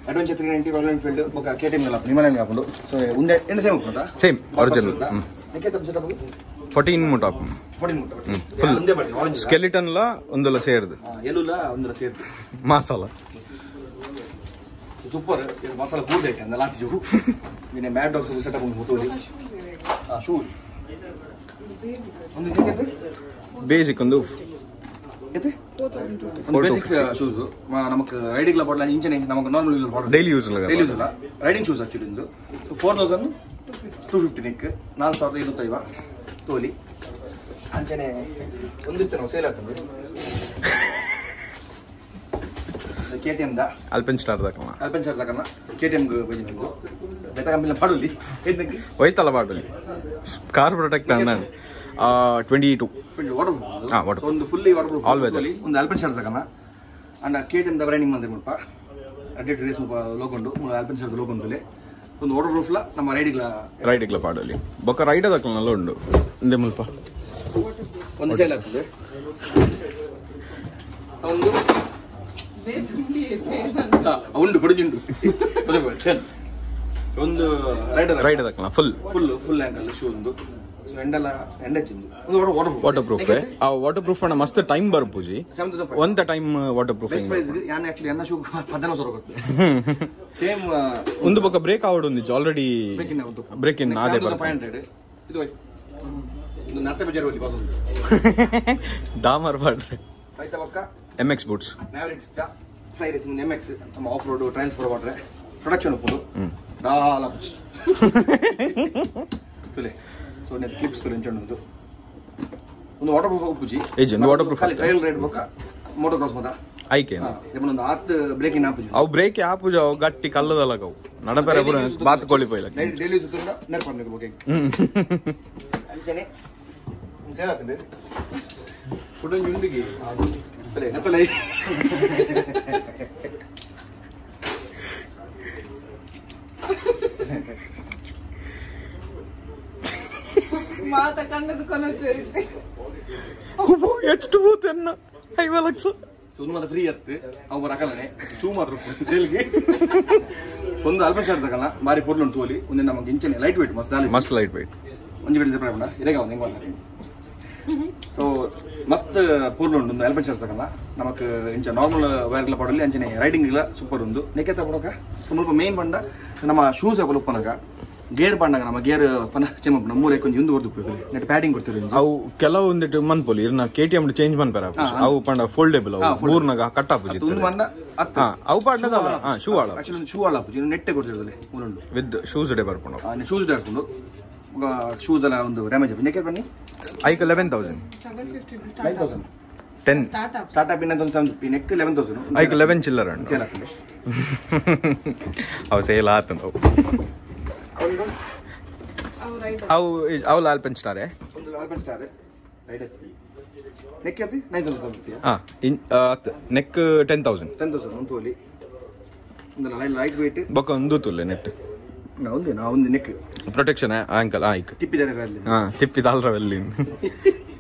adventure three ninety Royal Enfield ఒక కేటీఎం నెల నిమ్మలం కాకుండా సో ఉండే ఎండ సేమ్ ఉంటుందా Same, original. Mm. నీకైతే సెటప్ ಫೋರ್ಟೀನ್ ಮುಟಾಪ್ ಫೋರ್ಟೀನ್ ఉంటుంది full. ఉందే బట్టి ఆరెంజ్ ಸ್ಕೆಲಿಟನ್ ಲ ಒಂದಲ್ಲ ಸೇರ್ದು ఎల్లుల అందులో సేర్ ಮಸಾಲ ಸೂಪರ್ ಇದು ಮಸಾಲ ಪೂರ್ತಿ ಐತೆ ಅಂದ ಲಾಸ್ಟ್ ಜೂ ನಿನ್ನೆ ಮ್ಯಾಡ್ ಡಾಗ್ಸ್ ಸೆಟಪ್ ಒಂದು ಮುತ್ತೋಲಿ ಆ ಶೂ ಒಂದು ಹೇಗೆ ಬೇಸಿಕ್ ಒಂದು riding ಇಂಚನೆ use shoes actually so four thousand two fifty Nick ನಾಲ್ಕು ಸಾವಿರದ ಐವತ್ತೈವ ತೋಲಿ. ಅಂಚನೆ ಒಂದಿತ್ತು ನಾವು ಸೇಲ್ ಆಗ್ತದೆ. ಕೆ ಟಿ ಎಮ್ದ ಅಲ್ಪೆನ್ ಸ್ಟಾರ್ ಅಲ್ಪೆನ್ ಸ್ಟಾರ್ ಕೆ ಟಿ ಬೆತ್ತ company ಪಾಡುಲಿ car protect twenty two water. ಒಂದು fully water proof All weather. ಒಂದು ಆಲ್ಪನ್ ಶರ್ಟ್ ತಗೋಣ. ಅಂಡ್ ಕೆ ಟಿ ಎಮ್ದ ರೈಡಿಂಗ್ ಮಂದಿ ಮುಲ್ಪ ಅಡ್ಡೆ ರೇಸ್ ಮುಲ್ಪ ಲೋಕೊಂಡು ಆಲ್ಪನ್ ಚಾರ್ಜ್ ಲೋಕೊಂಡುಲೆ ಒಂದು ವಾಟರ್ ಪ್ರೂಫ್ಲ ನಮ್ಮ ರೈಡಿಗ್ಲ ರೈಡಿಗ್ಲ ಪಾಡಲಿ ಬೊಕ್ಕ ರೈಡ್ ಅದಕ್ಕಲ್ಲ ನಲ್ಲ ಉಂಡು ಇಂದೆ ಮುಲ್ಪ. ಒಂದು ಸೇಲ್ ಆಗ್ತದೆ. ಒಂದು ಉಂಡು ಕೊಡುಜುಂಡು ಒಂದು ride ride ಅದಕ್ಕಲ್ಲ full full full ankle shoe ಒಂದು. ಸೊ ಎಂಡೆಲ್ಲ ಎಂಡೆ ಚಿಂದು ಒಂದು ವಾಟರ್ ವಾಟರ್ ಪ್ರೂಫ್ ಆ ವಾಟರ್ ಪ್ರೂಫ್ ಅಣ್ಣ ಮಸ್ತ್ ಟೈಮ್ ಬರು ಪೂಜಿ. ಸೆವೆನ್ ತೌಸಂಡ್ ಒಂದ time water proof best price ಯಾನ್ ಆಕ್ಚುಲಿ ಎನ್ನ ಶೂ ಹದಿನೈದು ಸಾವಿರ ಕೊಡ್ತದೆ ಸೇಮ್ ಒಂದು ಪಕ್ಕ ಬ್ರೇಕ್ ಆವಡ್ ಒಂದಿತ್ತು already break in break in ಅದೇ ಫೈವ್ ಬರ್ತದೆ. ಹಂಡ್ರೆಡ್ ಇದು ಹೋಯ್ತು. ನರ್ತ ಬಜಾರ್ ಹೋಗಿ ಬಾಸು. ಡಾಮರ್ ಬಾಡ್ರಿ ಆಯ್ತಾ ಪಕ್ಕ? ಎಂ ಎಕ್ಸ್ ಬೂಟ್ಸ್ ಮ್ಯಾವರಿಕ್ಸ್ ದ? ಫ್ಲೈ ರೇಸಿಂಗ್ ಎಂ ಎಕ್ಸ್ ನಮ್ಮ ಆಫ್ ರೋಡ್ ಟ್ರಾನ್ಸ್ಫರ್ ಬರಬಾಟ್ರೆ ಪ್ರೊಡಕ್ಷನ್ ಉಪ್ಪು ಡಾಲ ತುಲೆ. ಸೊ ನೆತ್ ಕ್ಲಿಪ್ಸ್ ತುಲೆ ಒಂದು ಒಂದು ವಾಟರ್ ಪ್ರೂಫ್ ಉಪ್ಪುಜಿ ಏಜ್ ವಾಟರ್ ಪ್ರೂಫ್ ಖಾಲಿ ಟ್ರಯಲ್ ರೈಡ್ ಬೋಕ? ಮೋಟರ್ ಕ್ರಾಸ್ ಮತ ಐಕೆ ಒಂದು ಆತ್ ಬ್ರೇಕಿಂಗ್ ಆಪುಜಿ ಅವು ಬ್ರೇಕ್ ಯಾಪುಜ ಅವು ಗಟ್ಟಿ ಕಲ್ಲದಲ್ಲ ಅವು. ನಡಪೆರ ಪುರ ಬಾತ್ ಕೋಳಿ ಪೈಲ ಡೈಲಿ ಸುತ್ತಿಂದ ಬೋಕೆ ಅಂಚನೆ. ಫುಡ್ ನೆತ್ತಲೆ ಮಾತ ಕಣ್ಣದು ಕೊನೊಚ್ಚು ಇರುತ್ತೆ. ಎಷ್ಟು ಹೋತೆನ್ನ. ಐವ ಲಕ್ಷ ಒಂದು ಮಾತ್ರ ಫ್ರೀ ಹತ್ತು ಅವು ರಕಲನೆ ಸೂ ಮಾತ್ರ ಸೇಲ್ಗೆ ಒಂದು ಅಲ್ಪನ್ ಚಾರ್ಜ್ ತಕಲ್ಲ ಮಾರಿ ಪೊರ್ಲು ಉಂಟು ತೋಲಿ ಒಂದು ನಮಗೆ ಇಂಚನೆ ಲೈಟ್ ವೇಟ್ ಮಸ್ತ್ ದಾಲಿ ಮಸ್ತ್ ಲೈಟ್ ವೈಟ್ ಒಂಜಿ ಬೆಳೆದ ಪ್ರಾಯಣ ಇದೇಗ ಒಂದು ಹೆಂಗೆ ಸೊ ಮಸ್ತ್ ಪೂರ್ಣ ಉಂಡು ಒಂದು ಅಲ್ಪನ್ ಚಾರ್ಜ್ ತಕಲ್ಲ ನಮಕ್ ಇಂಚ ನಾರ್ಮಲ್ ವೈರ್ಗಳ ಪಡಲಿ ಅಂಚನೆ ರೈಡಿಂಗ್ ಇಲ್ಲ ಸೂಪರ್ ಉಂದು ನೆಕ್ಕೆ ತಗೊಳಕ ಸ್ವಲ್ಪ ಮೇನ್ ಬಂಡ. ನಮ್ಮ ಶೂಸ್ ಅವಲು ಉಪ್ಪನಗ ಗೇರ್ ಬಣ್ಣ ನಮ್ಮ ಗೇರ್ ಪನ ಚೇಂಜ್ ನಮ್ಮ ಮೂಲೆ ಕೊಂಚ ಹಿಂದೆ ಹೊರದು ನೆಟ್ ಪ್ಯಾಡಿಂಗ್ ಕೊಡ್ತೀರಿ ಅವು ಕೆಲವು ಮನ್ಪೊಲಿ ಇರ್ನ ಕೆ ಟಿ ಎಂ ಚೇಂಜ್ ಮನ್ಪೇರ ಅವು ಪಂಡ ಫೋಲ್ಡೇಬಲ್ ಅವು ಮೂರ್ನಾಗ ಕಟ್ ಆಪುಜಿ ಒಂದು ಹಾಪುಜಿ ಬಂಡ ಅವು ಪಾಡ್ನದಲ್ಲ ಹಾ ಶೂ ಆಳ ಆಕ್ಚುಲಿ ಶೂ ಆಳ ಆಪುಜಿ ನೆಟ್ಟೆ ಕೊಡ್ತಿರೋದಲ್ಲಿ ಮೂರುಂಡು ವಿತ್ ಶೂಸ್ ಡೇ ಬರ್ಕೊಂಡು. ಶೂಸ್ ಹಾಕೊಂಡು ಶೂಸ್ ಎಲ್ಲ ಒಂದು ಡ್ಯಾಮೇಜ್ ಆಗಿ ನೆಕ್ಕೆ ಬನ್ನಿ? ಐಕ್ ಲೆವೆನ್ ಟೆನ್ ಸ್ಟಾರ್ಟ್ ಅಪ್ ಇನ್ನೊಂದು ಒಂದು ಸೆವೆನ್ ಫಿಫ್ಟಿ ನೆಕ್ ಲೆವೆನ್ ತೌಸಂಡ್ ಐಕ್ ಲೆವೆನ್ ಚಿಲ್ಲರ್ ಅಣ್ಣ. ಸೇಲ್ ಆಗ್ತದೆ. ಅವು ಸೇಲ್ ಆತಂದ ಅವು ಅವ್ ಲಾಲ್ ಒಂದು ಆಲ್ಬನ್ ಸ್ಟಾರ್ ರೈಟ್ ಎತ್ತಿ ನೆಕ್ ಎತ್ತಿ ನೈನ್ ತೌಸಂಡ್ ತಗೊಳ್ತೀಯ ಹಾ ಇನ್ ನೆಕ್ ಟೆನ್ ತೌಸಂಡ್ ಟೆನ್ ತೌಸಂಡ್ ಒಂದು ತೋಲಿ. ಒಂದು ಲೈಟ್ ವೆಯ್ಟ್ ಬೊಕ್ಕ ಒಂದು ತುಲ್ಲೆ ನೆಟ್. ಒಂದು ನಾ ಒಂದು ನೆಕ್ ಪ್ರೊಟೆಕ್ಷನ್ ಆಂಕಲ್ ಆಯ್ಕೆ ತಿಪ್ಪಿದ ಹಾ ತಿಪ್ಪಿದ ಅಲ್ರವೆಲ್ಲಿ.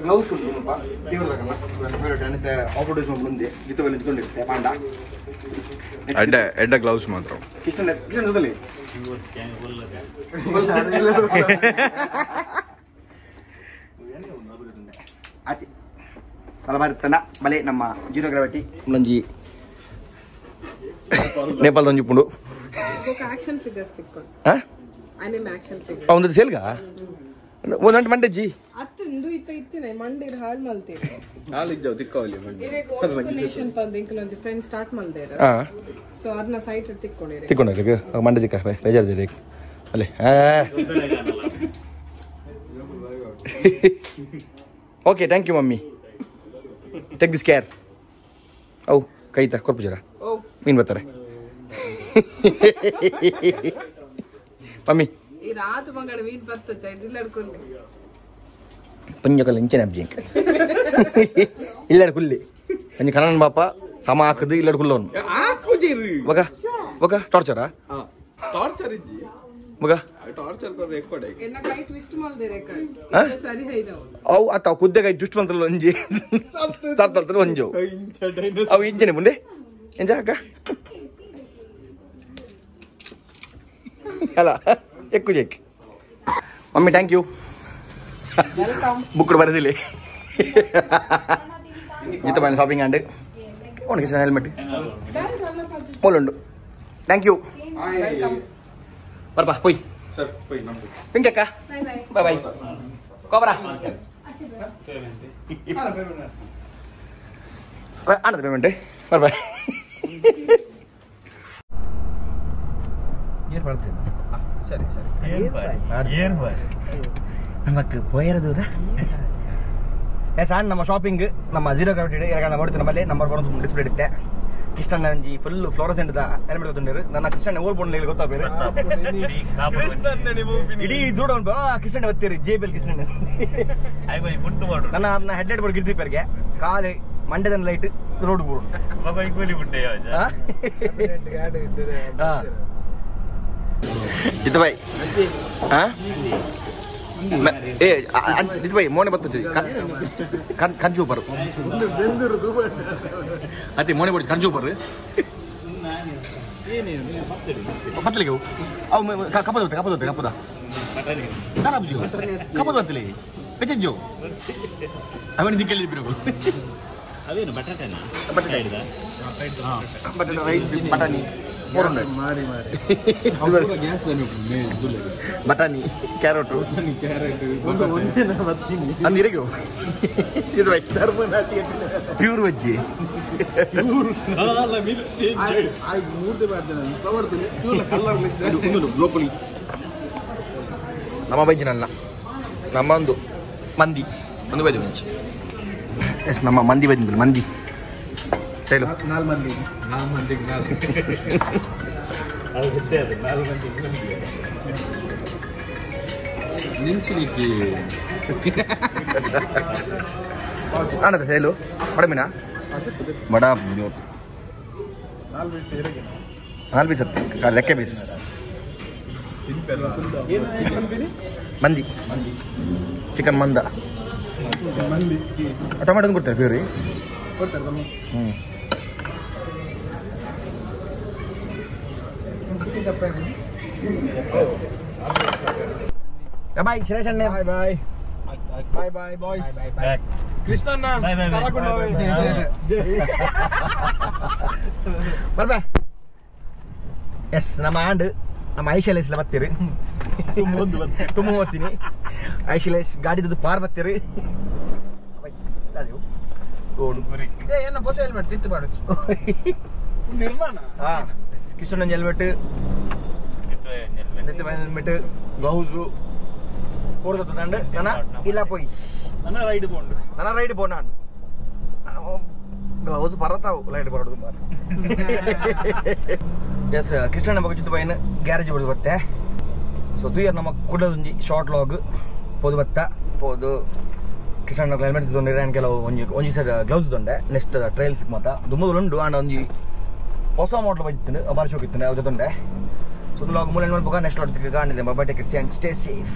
ಗ್ಲೌಸ್ ಉಂಟು ಸ್ವಲ್ಪ ದೇವ್ರಲ್ಲ ಆಪರೇಷನ್ ಮುಂದೆ ಜಿತ್ತುವಲ್ಲಿ ನಿಂತ್ಕೊಂಡಿರುತ್ತೆ ಪಾಂಡ ಎಡ್ಡ ಎಡ್ಡ ಗ್ಲೌಸ್ ಮಾತ್ರ ಕಿಶನ್ ಕಿಶನ್ ಜೊತೆಲಿ ಆಚೆ ಹಲವಾರು ತಂಡ ಬಲೆ ನಮ್ಮ ಜೀರೋ ಗ್ರಾವಿಟಿ ಒಂದೊಂದು ನೇಪಾಳದ ಒಂಜಿ ಪುಂಡು ಆಕ್ಷನ್ ಫಿಗರ್ಸ್ ತಿಕ್ಕೊಂಡು ಸೇಲ್ಗಾ ಒಂದು ಗಂಟೆ ಮಂಡೆಜ್ಜಿ ಅತ್ತು ಇಂದು ಇತ್ತ ಇತ್ತಿನ ಮಂಡಿರ್ ಹಾಳು ಮಲ್ತೀರಿ ನಾಲಿಜ್ಜವು ತಿಕ್ಕವಲ್ಲಿ ಇರೇಗ ಆರ್ಗನೈಸೇಷನ್ ಪಂದ ಇಂಕಲೊಂದು ಫ್ರೆಂಡ್ ಸ್ಟಾರ್ಟ್ ಮಲ್ದೇರ ಹಾಂ ಸೊ ಅರ್ನ ಸೈಟ್ ತಿಕ್ಕೊಂಡಿರಿ ತಿಕ್ಕೊಂಡ್ರಿ ಮಂಡೆ ತಿಕ್ಕ ಬೇಜಾರ್ದಿರಿ ಅಲ್ಲೇ okay thank you mummy take this care ಅವು ಕೈತ ಕೊರ್ಪುಜರ ಓ ಮೀನು ಬರ್ತಾರೆ ಮಮ್ಮಿ ಈ ರಾತು ಮಂಗಡ ವೀನ್ ಬರ್ತಚ್ಚ ಇದಿಲ್ಲ ಅಡ್ಕೊಳ್ಳಿ ಪಂಜಕಲ್ ಇಂಚನೆ ಅಬ್ಜಿ ಇಲ್ಲಡ ಕುಲ್ಲಿ ಪಂಜ ಕನ್ನಡ ಬಾಪ ಸಮ ಹಾಕದು ಇಲ್ಲಡ ಕುಲ್ಲವನು ಹಾಕುಜಿರಿ ಮಗ ಮಗ ಟಾರ್ಚರಾ ಟಾರ್ಚರ್ ಇಜ್ಜಿ ಮಗ ಟಾರ್ಚರ್ ಕೊರ ಎಕ್ಕೊಡೆ ಎನ್ನ ಕೈ ಟ್ವಿಸ್ಟ್ ಮಲ್ದೇರೆ ಕೈ ಆ? ಇದು ಸರಿ ಹೈದವು ಅವು ಅತ್ತ ಕುದ್ದೆಗಾಯಿ ಟ್ವಿಸ್ಟ್ ಬಂತಲ್ಲ ಒಂಜಿ ಸತ್ತಲ್ತಲ್ಲ ಒಂಜು ಅವು ಇಂಜನೆ ಮುಂದೆ ಎಂಜ ಅಕ್ಕ ಅಲ್ಲ ಎಕ್ಕು ಜೆಕ್ ಮಮ್ಮಿ ಥ್ಯಾಂಕ್ ಯು ಬುಕ್ ಬರೋದಿಲ್ಲ ಜಿತ ಬಂದು ಶಾಪಿಂಗ್ ಆಂಡ್ ಉಂಟು ಕಿಶನ್ ಹೆಲ್ಮೆಟ್ ಮೂಲುಂಡು ಥ್ಯಾಂಕ್ ಯು ಬರ್ಬಾ ಪೊಯ್ ಸರ್ ಹೋಯ್ ನಮ್ದು ಪಿಂಕಕ್ಕ ಬಾಯ್ ಬಾಯ್ ಕೋಬರಾ ಆನಂದ ಸರಿ ನಮಕ್ ಪೋಯರ ಎಸ್ ಆ್ಯಂಡ್ ನಮ್ಮ ಶಾಪಿಂಗ್ ನಮ್ಮ ಜೀರೋ ಗ್ರಾವಿಟಿ ಎರಗಣ್ಣ ನೋಡ್ತೀನಿ ನಮ್ಮಲ್ಲಿ ನಂಬರ್ ಬರೋದು ಡಿಸ್ಪ್ಲೇ ಇಡುತ್ತೆ ಕೃಷ್ಣಣ್ಣ ಅಂಜಿ ಫುಲ್ ಫ್ಲೋರಸೆಂಟ್ ಹೆಲ್ಮೆಟ್ ಗೊತ್ತುಂಡಿರು ನನ್ನ ಕೃಷ್ಣಣ್ಣ ಓಲ್ಬೋದು ಗೊತ್ತಾ ಬೇರೆ ಇಡೀ ದೂಡ ಉಂಟು ಆ, ಕೃಷ್ಣಣ್ಣ ಗೊತ್ತೀರಿ ಜೆ ಬಿ ಎಲ್ ಕೃಷ್ಣಣ್ಣ ನನ್ನ ಅದನ್ನ ಹೆಡ್ ಲೈಟ್ ಬೋರ್ಡ್ ಗಿರ್ದಿ ಪೇರ್ಗೆ ಕಾಲಿ ಮಂಡ್ಯದ ಲೈಟ್ ರೋಡ್ ಬೋರ್ಡ್ ಜಿತ್ ಬಾಯ್ ಏ ಜಿತ್ ಬಾಯ್ ಮೋನೆ ಬರ್ತದೆ ಕಂಚು ಬರು ಅದೇ ಮೋನೆ ಬರ್ತದೆ ಕಂಚು ಬರು ಪತ್ತಲಿಗೆ ಅವು ಕಪ್ಪದ ಬರ್ತದೆ ಕಪ್ಪದ ಬರ್ತದೆ ಕಪ್ಪದ ದಾರಾಬುಜಿ ಕಪ್ಪದ ಬರ್ತಲಿ ಪೆಚ್ಚಜ್ಜು ಅವನಿಗೆ ಕೇಳಿದ್ರು ಬಟಾಟೆ ರೈಸ್ ಬಟಾಣಿ ಮೂರುಂಡೆ ಬಟಾಣಿ ಕ್ಯಾರೆಟು ಅಂದಿರಿಗೂ ಇದು ಪ್ಯೂರ್ ವೆಜ್ಜಿ ನಮ್ಮ ಬಜ್ಜಿನಲ್ಲ ನಮ್ಮೊಂದು ಮಂದಿ. ಒಂದು ಬೈದು ಮುಂಚೆ. ಎಸ್ ನಮ್ಮ ಮಂದಿ ಬಂದಿದ್ರು ಮಂದಿ. ಹೇಳು. ನಾಲ್ ಮಂದಿ. ನಾಲ್ಕು ಮಂದಿ ನಾಲ್ ನಿಂಚಲಿಕ್ಕೆ ಕಾಣದ ಹೇಳು. ಬಡಮಿನ ಬಡ ನಾಲ್ ಬೀಸ್ ಹತ್ತು. ಲೆಕ್ಕ ಬೀಸ್ ಮಂದಿ. ಚಿಕನ್ ಮಂದ. ಟೊಮೆಟೊ ಕೊಡ್ತಾರೆ ಪ್ಯೂರಿ? ಹ್ಞೂ ಬಾಯ್ ಶ್ರೇಷ್ ಬಾಯ್ ಬಾಯ್ ಬಾಯ್ ಬಾಯ್ ಬಾಯ್ಸ್ ಕೃಷ್ಣಣ್ಣ ಕರಕೊಂಡು. ಬರ್ಬೆ ಎಸ್ ನಮ್ಮ ಆಂಡ್ ನಮ್ಮ ಐಶಲೇಶ್ಲ ಬತ್ತೀರಿ ತುಂಬ ಓದ್ತೀನಿ. ಐಶಲೇಶ್ ಗಾಡಿದ್ದು ಪಾರ್ ಏ ಏನ ಹೊಸ ಹೆಲ್ಮೆಟ್ ತಿತ್ತು ಮಾಡು. ನಿರ್ಮಾಣ? ಹಾ. ಕಿಶನ್ ಹೆಲ್ಮೆಟ್ ಹೆಲ್ಮೆಟ್ ಗ್ಲೌಸ್ ಕೊಡ್ದು ತಂಡು ನನ್ನ ಇಲ್ಲ ಪೋಯಿ. ನನ್ನ ರೈಡ್ ಕೊಂಡು ನನ್ನ ರೈಡ್ ನಾನು. ಗ್ಲೌಸ್ ಲೈಟ್ ಬರೋದು ಮಾರ ಎಸ್ ಕೃಷ್ಣ ಬಗ್ಗೆ ಜೊತೆ ಬೈನ್ ಗ್ಯಾರೇಜ್ ಬಿಡೋದು ಬತ್ತೆ. ಸೊ ತುಯ್ಯರ್ ನಮ್ಮ ಕುಡದೊಂಜಿ ಶಾರ್ಟ್ ಲಾಗ್ ಪೋದು ಬತ್ತ. ಪೋದು ಕೃಷ್ಣ ಹೆಲ್ಮೆಟ್ ತೊಂದ್ರೆ ನಾನು ಕೆಲವು ಒಂಜಿ ಒಂಜಿ ಸರ್ ಗ್ಲೌಸ್ ತೊಂಡೆ. ನೆಕ್ಸ್ಟ್ ಟ್ರೈಲ್ಸ್ ಮಾತ ದುಮ್ಮದು ಉಂಡು ಆಂಡ ಒಂಜಿ ಹೊಸ ಮಾಡಲ್ ಬಂದಿತ್ತು ಬಾರಿ ಶೋಕ್ ಇತ್ತು ಅವ್ರ ತೊಂಡೆ ಸೊ ಲಾಗ್ ಮೂಲ ಮಾಡ್ಬೇಕು next log ಕಾಣಿದೆ bye take its and stay safe